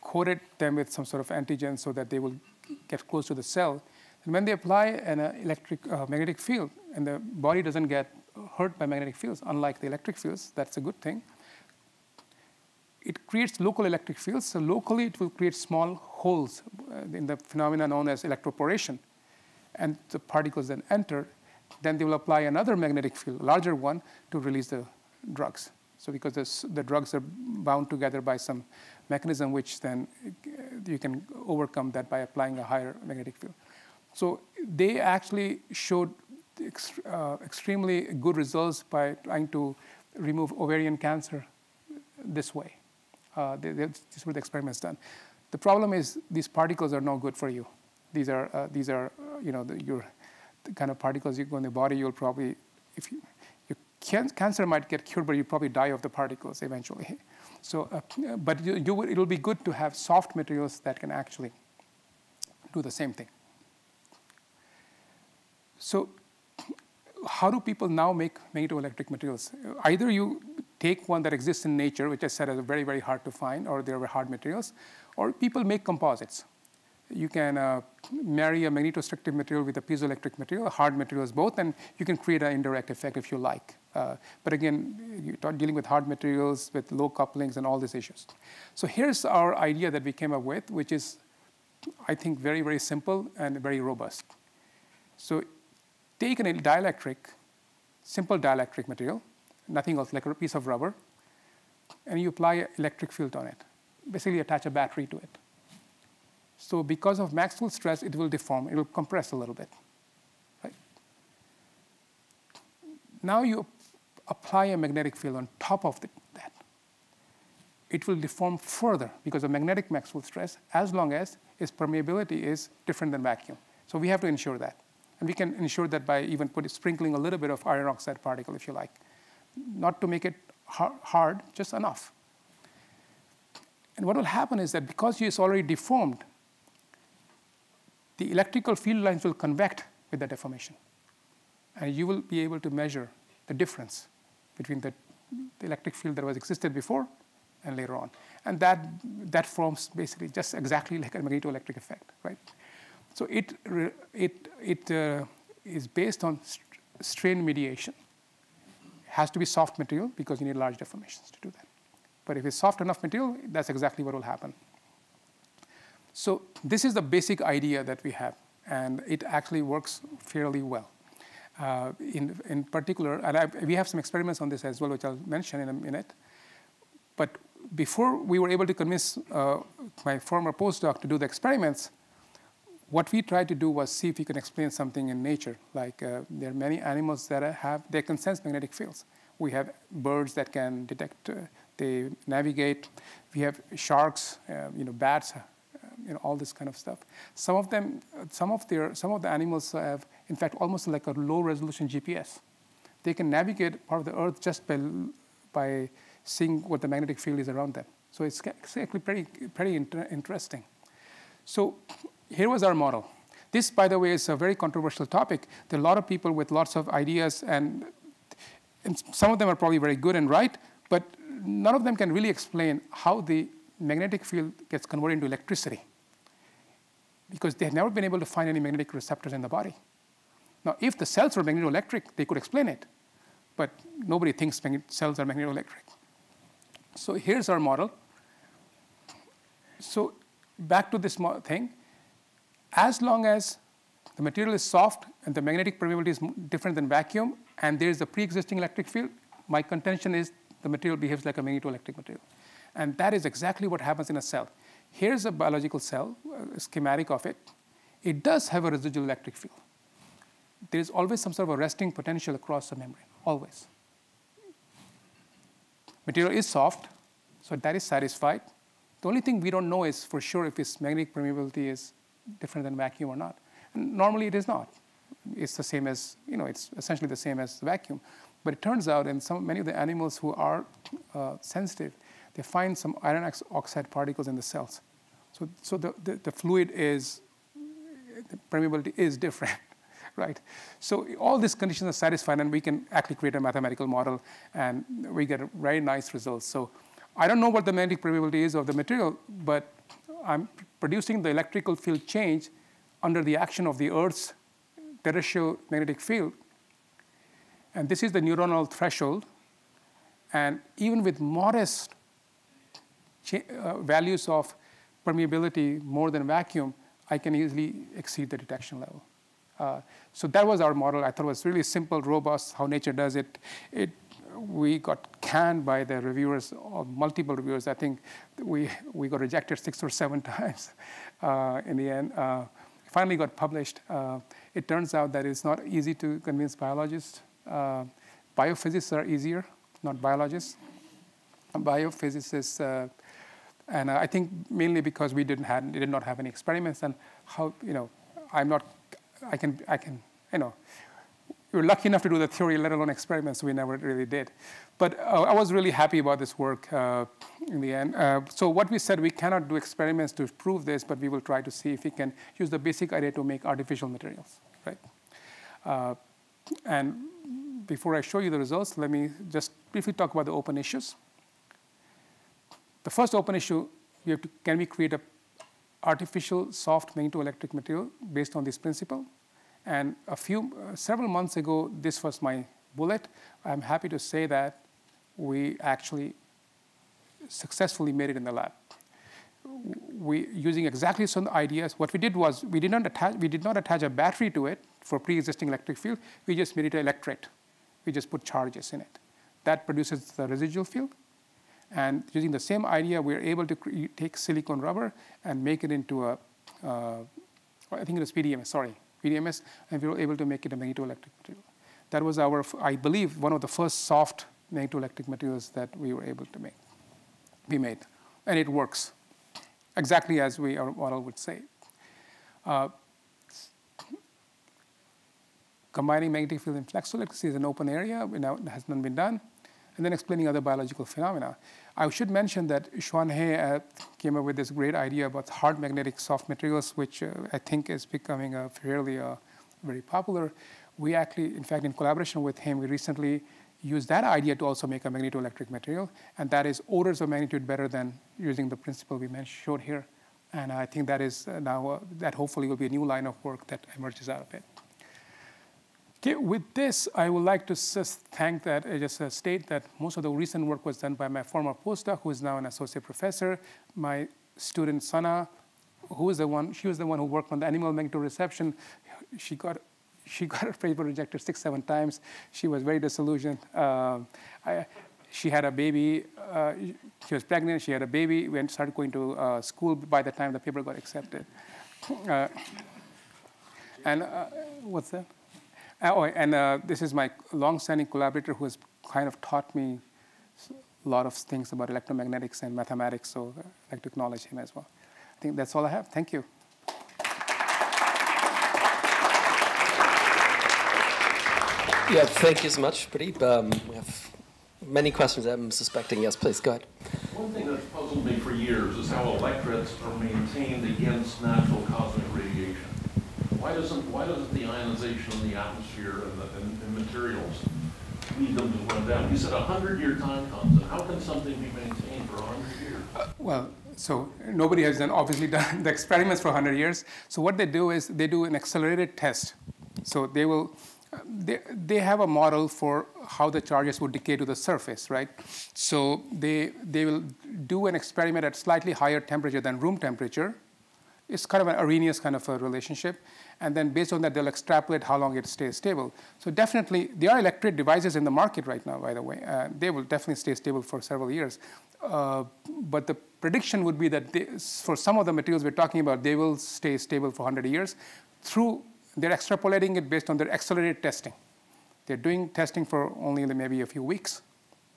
coated them with some sort of antigen so that they will get close to the cell, and when they apply an uh, electric uh, magnetic field, and the body doesn't get hurt by magnetic fields, unlike the electric fields, that's a good thing. It creates local electric fields. So locally, it will create small holes uh, in the phenomena known as electroporation. And the particles then enter. Then they will apply another magnetic field, a larger one, to release the drugs. So because this, the drugs are bound together by some mechanism, which then uh, you can overcome that by applying a higher magnetic field. So they actually showed ex uh, extremely good results by trying to remove ovarian cancer this way. Uh, they, these were the experiments done. The problem is these particles are no good for you. These are, uh, these are uh, you know, the, your, the kind of particles you go in the body, you'll probably, if you, can cancer might get cured, but you probably die of the particles eventually. So, uh, but you, you, it'll be good to have soft materials that can actually do the same thing. So how do people now make magnetoelectric materials? Either you take one that exists in nature, which I said is very, very hard to find, or they're hard materials, or people make composites. You can uh, marry a magnetostrictive material with a piezoelectric material, hard materials both, and you can create an indirect effect if you like. Uh, but again, you're dealing with hard materials, with low couplings, and all these issues. So here's our idea that we came up with, which is, I think, very, very simple and very robust. So take a dielectric, simple dielectric material, nothing else, like a piece of rubber, and you apply an electric field on it. Basically attach a battery to it. So because of Maxwell stress, it will deform, it will compress a little bit. Right? Now you apply a magnetic field on top of the, that. It will deform further because of magnetic Maxwell stress as long as its permeability is different than vacuum. So we have to ensure that. And we can ensure that by even putting, sprinkling a little bit of iron oxide particle, if you like. Not to make it hard, just enough. And what will happen is that because it's already deformed, the electrical field lines will convect with the deformation. And you will be able to measure the difference between the, the electric field that was existed before and later on. And that, that forms basically just exactly like a magnetoelectric effect, right? So it, it, it uh, is based on st strain mediation. It has to be soft material because you need large deformations to do that. But if it's soft enough material, that's exactly what will happen. So this is the basic idea that we have, and it actually works fairly well. Uh, in, in particular, and I, we have some experiments on this as well, which I'll mention in a minute. But before we were able to convince uh, my former postdoc to do the experiments, what we tried to do was see if we can explain something in nature. Like uh, there are many animals that have, they can sense magnetic fields. We have birds that can detect, uh, they navigate. We have sharks, uh, you know, bats, uh, you know, all this kind of stuff. Some of them, some of their, some of the animals have, in fact, almost like a low resolution GPS. They can navigate part of the earth just by, by seeing what the magnetic field is around them. So it's actually pretty, pretty inter interesting. So here was our model. This, by the way, is a very controversial topic. There are a lot of people with lots of ideas, and, and some of them are probably very good and right, but none of them can really explain how the magnetic field gets converted into electricity because they have never been able to find any magnetic receptors in the body. Now, if the cells were magnetoelectric, they could explain it, but nobody thinks cells are magnetoelectric. So here's our model. So back to this thing as long as the material is soft and the magnetic permeability is different than vacuum, and there is a pre-existing electric field, my contention is the material behaves like a magnetoelectric material. And that is exactly what happens in a cell. Here's a biological cell, a schematic of it. It does have a residual electric field. There is always some sort of a resting potential across the membrane, always. Material is soft, so that is satisfied. The only thing we don't know is for sure if its magnetic permeability is different than vacuum or not. And normally it is not. It's the same as, you know, it's essentially the same as the vacuum. But it turns out in some, many of the animals who are uh, sensitive, they find some iron oxide particles in the cells. So, so the, the, the fluid is, the permeability is different, right? So all these conditions are satisfied and we can actually create a mathematical model and we get very nice results. So I don't know what the magnetic permeability is of the material, but I'm producing the electrical field change under the action of the Earth's terrestrial magnetic field. And this is the neuronal threshold. And even with modest uh, values of permeability more than vacuum, I can easily exceed the detection level. Uh, so that was our model. I thought it was really simple, robust, how nature does it. It we got canned by the reviewers, multiple reviewers. I think we, we got rejected six or seven times uh, in the end. Uh, finally got published. Uh, it turns out that it's not easy to convince biologists. Uh, biophysicists are easier, not biologists. Biophysicists, uh, and I think mainly because we didn't have, did not have any experiments and how, you know, I'm not, I can, I can, you know, we were lucky enough to do the theory, let alone experiments. We never really did. But uh, I was really happy about this work uh, in the end. Uh, so what we said, we cannot do experiments to prove this, but we will try to see if we can use the basic idea to make artificial materials, right? Uh, and before I show you the results, let me just briefly talk about the open issues. The first open issue, to, can we create a artificial soft magnetoelectric material based on this principle? And a few, uh, several months ago, this was my bullet. I'm happy to say that we actually successfully made it in the lab. We, using exactly some ideas, what we did was we did not attach, we did not attach a battery to it for pre-existing electric field. We just made it an electret. We just put charges in it. That produces the residual field. And using the same idea, we're able to take silicone rubber and make it into a, uh, I think it was PDMS, sorry, PDMS, and we were able to make it a magnetoelectric material. That was our, I believe, one of the first soft magnetoelectric materials that we were able to make, be made. And it works exactly as we, our model would say. Uh, combining magnetic field and flexoelectricity is an open area, it has not been done, and then explaining other biological phenomena. I should mention that Xuanhe uh, came up with this great idea about hard magnetic soft materials, which uh, I think is becoming fairly uh, very popular. We actually, in fact, in collaboration with him, we recently used that idea to also make a magnetoelectric material, and that is orders of magnitude better than using the principle we showed here. And I think that is uh, now, uh, that hopefully will be a new line of work that emerges out of it. Okay, with this, I would like to just thank that, uh, just uh, state that most of the recent work was done by my former postdoc, who is now an associate professor, my student Sana, who is the one, she was the one who worked on the animal magnetoreception. She got, she got her paper rejected six, seven times. She was very disillusioned. Uh, I, she had a baby, uh, she was pregnant, she had a baby, We started going to uh, school by the time the paper got accepted. Uh, and what's that? Uh, oh, and uh, this is my long-standing collaborator who has kind of taught me a lot of things about electromagnetics and mathematics, so I'd like to acknowledge him as well. I think that's all I have. Thank you. Yeah, thank you so much, Pradeep. Um, we have many questions I'm suspecting. Yes, please, go ahead. One thing that's puzzled me for years is how electrets are maintained against natural cosmic radiation. Why doesn't, why doesn't the ionization in the atmosphere and, the, and, and materials lead them to run down? You said a 100-year time constant. How can something be maintained for a 100 years? Uh, well, so nobody has done, obviously done the experiments for 100 years. So what they do is they do an accelerated test. So they will, they, they have a model for how the charges would decay to the surface, right? So they, they will do an experiment at slightly higher temperature than room temperature. It's kind of an Arrhenius kind of a relationship and then based on that, they'll extrapolate how long it stays stable. So definitely, there are electric devices in the market right now, by the way. Uh, they will definitely stay stable for several years. Uh, but the prediction would be that they, for some of the materials we're talking about, they will stay stable for 100 years through, they're extrapolating it based on their accelerated testing. They're doing testing for only maybe a few weeks.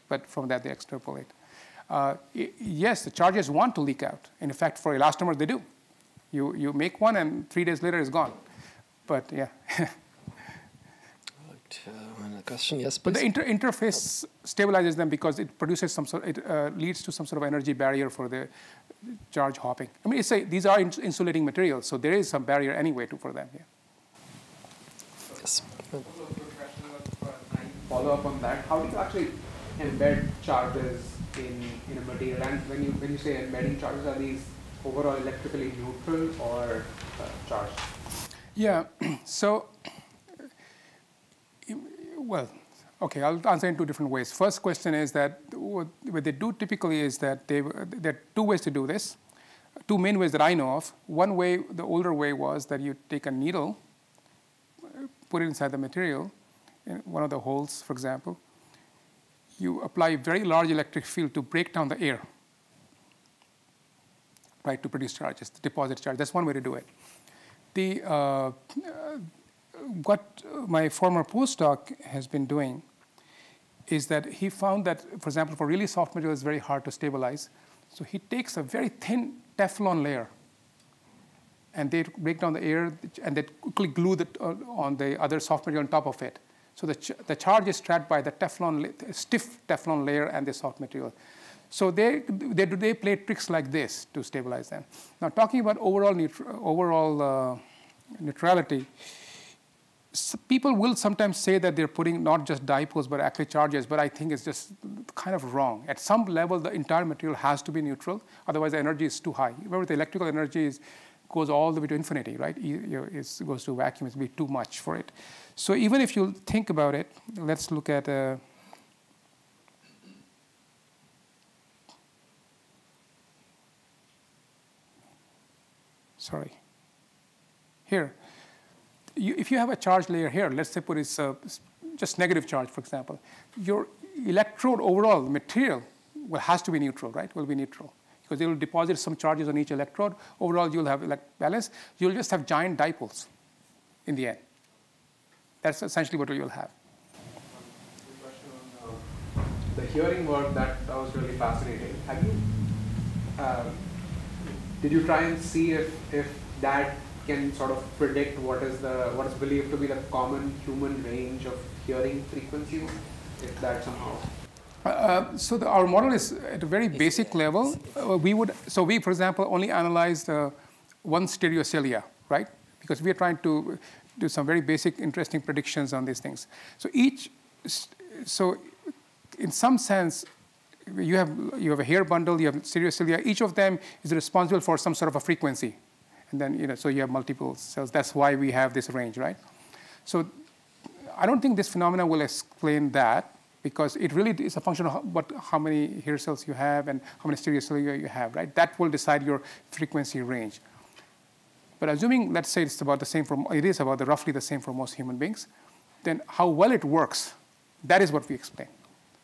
but from that they extrapolate. Uh, yes, the charges want to leak out. In fact, for elastomers, they do. You, you make one, and three days later, it's gone. But yeah. Uh, question, yes, But the inter interface stabilizes them because it produces some sort, it uh, leads to some sort of energy barrier for the charge hopping. I mean, it's a, these are ins insulating materials, so there is some barrier anyway to, for them. Yeah. yes. follow up on that. How do you actually embed charges in, in a material? And when you when you say embedding charges, are these overall electrically neutral or uh, charged? Yeah. So, well, okay, I'll answer in two different ways. First question is that what, they do typically is that they, there are two ways to do this. Two main ways that I know of. One way, the older way was that you take a needle, put it inside the material, in one of the holes, for example. You apply a very large electric field to break down the air, right, to produce charges, to deposit charge. That's one way to do it. The, uh, what my former postdoc has been doing is that he found that, for example, for really soft material, it's very hard to stabilize. So he takes a very thin Teflon layer, and they break down the air, and they quickly glue it on the other soft material on top of it. So the, ch the charge is trapped by the Teflon, stiff Teflon layer and the soft material. So they, they, do they play tricks like this to stabilize them. Now, talking about overall, overall uh, neutrality, people will sometimes say that they're putting not just dipoles but actually charges, but I think it's just kind of wrong. At some level, the entire material has to be neutral, otherwise the energy is too high. Remember, the electrical energy is, goes all the way to infinity, right? It goes to vacuum, it's be too much for it. So even if you think about it, let's look at uh, sorry. Here, you, if you have a charge layer here, let's say put it's uh, just negative charge, for example, your electrode overall material will has to be neutral, right? Will be neutral because it will deposit some charges on each electrode. Overall, you'll have balance. You'll just have giant dipoles in the end. That's essentially what you'll have. the hearing work that, that was really fascinating. Have you um, did you try and see if if that can sort of predict what is the what is believed to be the common human range of hearing frequencies? If that somehow. Uh, so the, our model is at a very basic level. Uh, we would so we, for example, only analyzed uh, one stereocilia, right? Because we are trying to do some very basic, interesting predictions on these things. So each, so in some sense, you have you have a hair bundle, you have stereocilia. Each of them is responsible for some sort of a frequency, and then you know so you have multiple cells. That's why we have this range, right? So I don't think this phenomena will explain that because it really is a function of what, how many hair cells you have and how many stereocilia you have, right? That will decide your frequency range. But assuming, let's say it's about the same for, it is about the, roughly the same for most human beings, then how well it works, that is what we explain.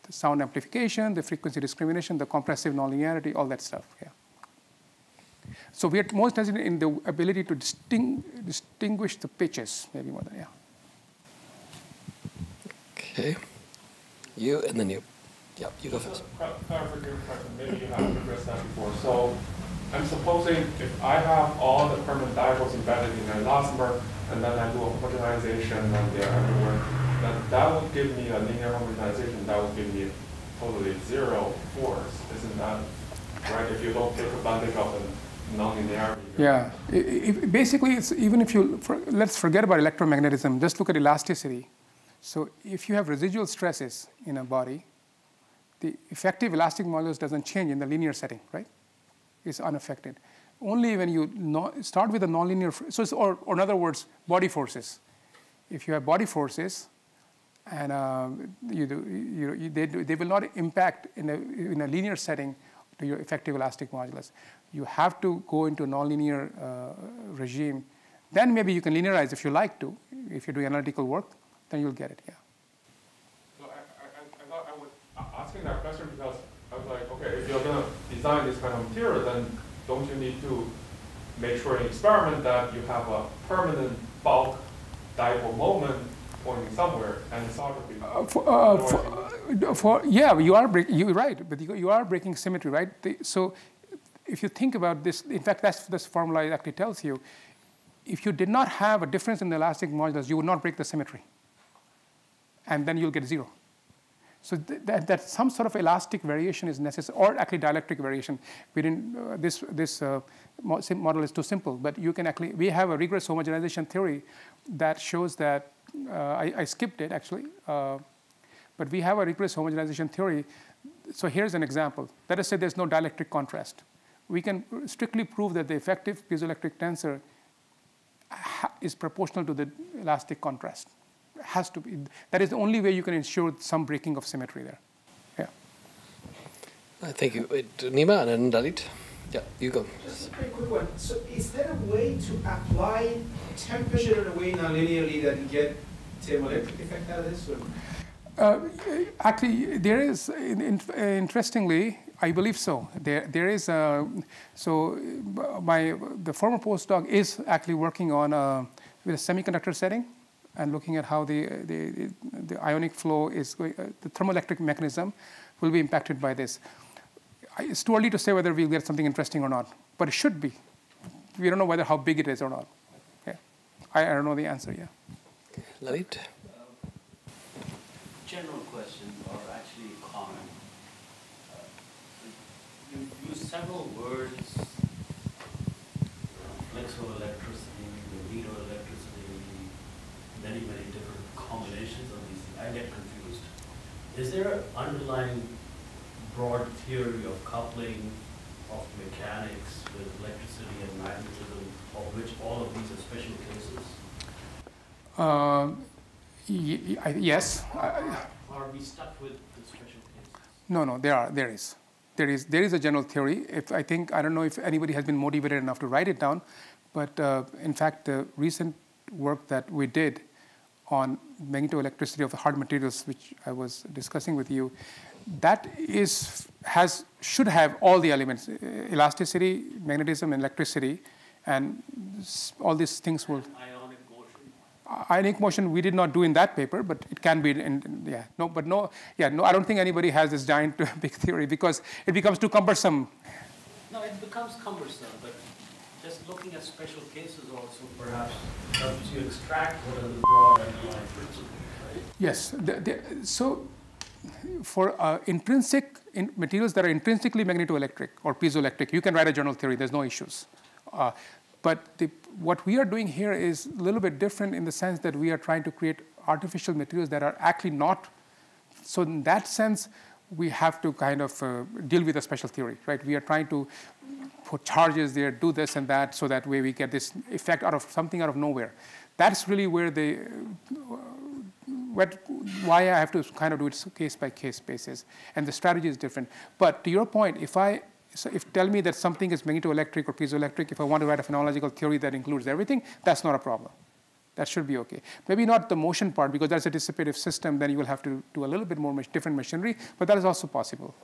The sound amplification, the frequency discrimination, the compressive nonlinearity, all that stuff, yeah. So we are most interested in the ability to disting, distinguish the pitches, maybe more than, yeah. Okay. You and then you. Yep, you go first. Clarification question, maybe you haven't addressed that before. So I'm supposing if I have all the permanent dipoles embedded in an elastomer, and then I do a homogenization and they're everywhere, then that would give me a linear homogenization, that would give me totally zero force. Isn't that right? If you don't take advantage of the nonlinearity. Yeah, basically, it's even if you, for, let's forget about electromagnetism, just look at elasticity. So if you have residual stresses in a body, the effective elastic modulus doesn't change in the linear setting, right? It's unaffected. Only when you start with a nonlinear, so or, or in other words, body forces. If you have body forces, and uh, you do, you, you, they, do, they will not impact in a, in a linear setting to your effective elastic modulus. You have to go into a nonlinear uh, regime. Then maybe you can linearize if you like to, if you do analytical work then you'll get it, yeah. So I, I, I thought I was asking that question because I was like, okay, if you're going to design this kind of material, then don't you need to make sure in experiment that you have a permanent bulk dipole moment pointing somewhere anisotropy? Uh, for, uh, for, For yeah, you are break, you're right, but you, you are breaking symmetry, right? The, so if you think about this, in fact, that's this formula actually tells you, if you did not have a difference in the elastic modulus, you would not break the symmetry, and then you'll get zero. So th that, that some sort of elastic variation is necessary, or actually dielectric variation. We didn't, uh, this, this uh, model is too simple, but you can actually, we have a regress homogenization theory that shows that, uh, I, I, skipped it actually, uh, but we have a regress homogenization theory. So here's an example. Let us say there's no dielectric contrast. We can strictly prove that the effective piezoelectric tensor is proportional to the elastic contrast has to be. That is the only way you can ensure some breaking of symmetry there. Yeah. Uh, thank you. Wait, Nima and then Lalit. Yeah, you go. Just a very quick one. So is there a way to apply temperature in a way nonlinearly that you get thermoelectric effect out of this? Uh, actually, there is, in, in, interestingly, I believe so. There, there is a, so my, the former postdoc is actually working on a, with a semiconductor setting and looking at how the, the, the ionic flow is going, uh, the thermoelectric mechanism will be impacted by this. It's too early to say whether we'll get something interesting or not, but it should be. We don't know whether how big it is or not. Yeah. I, I don't know the answer yet. Lalit? General question, or actually comment. Uh, you use several words, flexoelectricity, electricity, many, many different combinations of these. I get confused. Is there an underlying broad theory of coupling of mechanics with electricity and magnetism, of which all of these are special cases? Uh, yes. Are we stuck with the special cases? No, no, there are. There is. There is. There is a general theory. If I think I don't know if anybody has been motivated enough to write it down, but uh, in fact, the recent work that we did on magnetoelectricity of the hard materials, which I was discussing with you, that is has should have all the elements: elasticity, magnetism, and electricity, and all these things will. Ionic motion we did not do in that paper, but it can be. In, yeah, no, but no, yeah, no. I don't think anybody has this giant big theory because it becomes too cumbersome. No, it becomes cumbersome, but just looking at special cases also perhaps helps you extract what are the broad underlying principles, right? Yes. The, the, so for uh, intrinsic in materials that are intrinsically magnetoelectric or piezoelectric, you can write a general theory, there's no issues. Uh, but the, what we are doing here is a little bit different in the sense that we are trying to create artificial materials that are actually not. So in that sense, we have to kind of uh, deal with a special theory, right? We are trying to put charges there, do this and that, so that way we get this effect out of something out of nowhere. That's really where the what, why I have to kind of do it case by case basis, and the strategy is different. But to your point, if I so if tell me that something is magnetoelectric or piezoelectric, if I want to write a phenomenological theory that includes everything, that's not a problem. That should be okay. Maybe not the motion part because that's a dissipative system. Then you will have to do a little bit more different machinery, but that is also possible.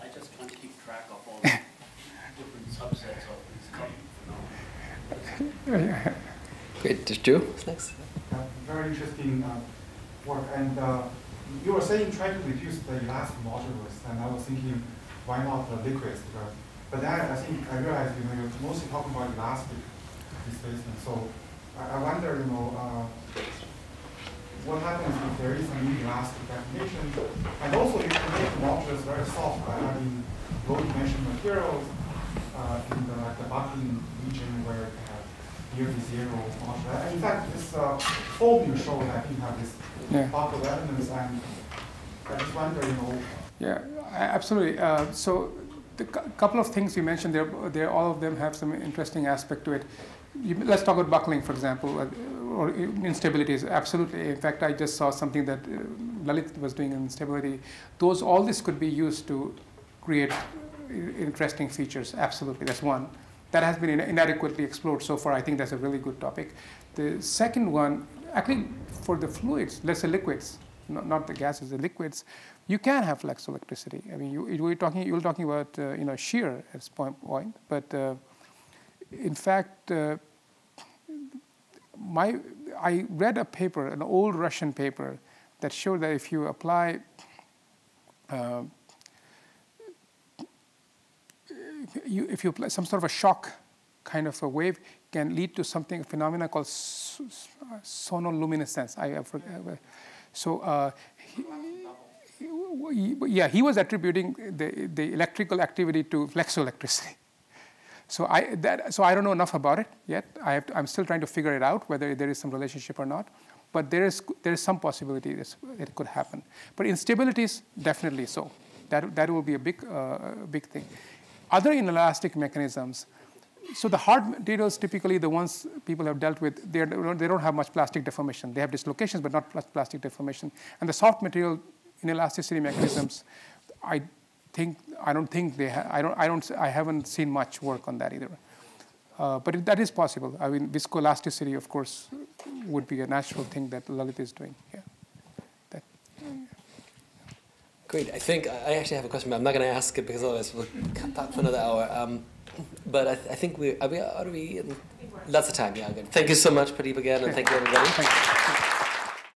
I just can't keep track of all the different subsets of these phenomena. Great, just Joe. Next very interesting uh, work. And uh, you were saying try to reduce the elastic modulus, and I was thinking, why not the liquids? Because, but then I think I realized, you know, you're mostly talking about elastic displacement. So I, I wonder, you know, uh, what happens if there is an elastic definition? And also, you can make modulus very soft by having low-dimensional materials uh, in the, like the buckling region where you have near zero modulus. In fact, this uh, form you showed, I think, have this yeah. part of and I just wonder, you know. Yeah, absolutely. Uh, so the couple of things you mentioned there, there, all of them have some interesting aspect to it. You, let's talk about buckling, for example, uh, or instabilities. Absolutely. In fact, I just saw something that uh, Lalit was doing in instability. Those, all this could be used to create interesting features. Absolutely, that's one that has been inadequately explored so far. I think that's a really good topic. The second one, actually, for the fluids, let's say liquids, not, not the gases, the liquids, you can have flexoelectricity. I mean, you, you were talking, you were talking about uh, you know shear at this point, but uh, in fact, uh, my I read a paper, an old Russian paper, that showed that if you apply uh, you, if you apply some sort of a shock kind of a wave can lead to something a phenomena called uh, sonoluminescence. I, forget. So uh, he- yeah, he was attributing the, the electrical activity to flexoelectricity. So I, that, so I don't know enough about it yet. I have to, I'm still trying to figure it out whether there is some relationship or not. But there is, there is some possibility this, it could happen. But instabilities, definitely so. That, that will be a big, uh, big thing. Other inelastic mechanisms, so the hard materials, typically the ones people have dealt with, they don't have much plastic deformation. They have dislocations, but not plas- plastic deformation. And the soft material inelasticity mechanisms, I think I don't think they. I don't. I don't. I haven't seen much work on that either. Uh, but it, that is possible. I mean, viscoelasticity, of course, would be a natural thing that Lalit is doing. Yeah. That, Great. I think I actually have a question, but I'm not going to ask it because otherwise we'll talk for another hour. Um, but I, I think we are we are we in lots of time. Yeah, good. Thank you so much, Pradeep, again, and thank you everybody. thank you.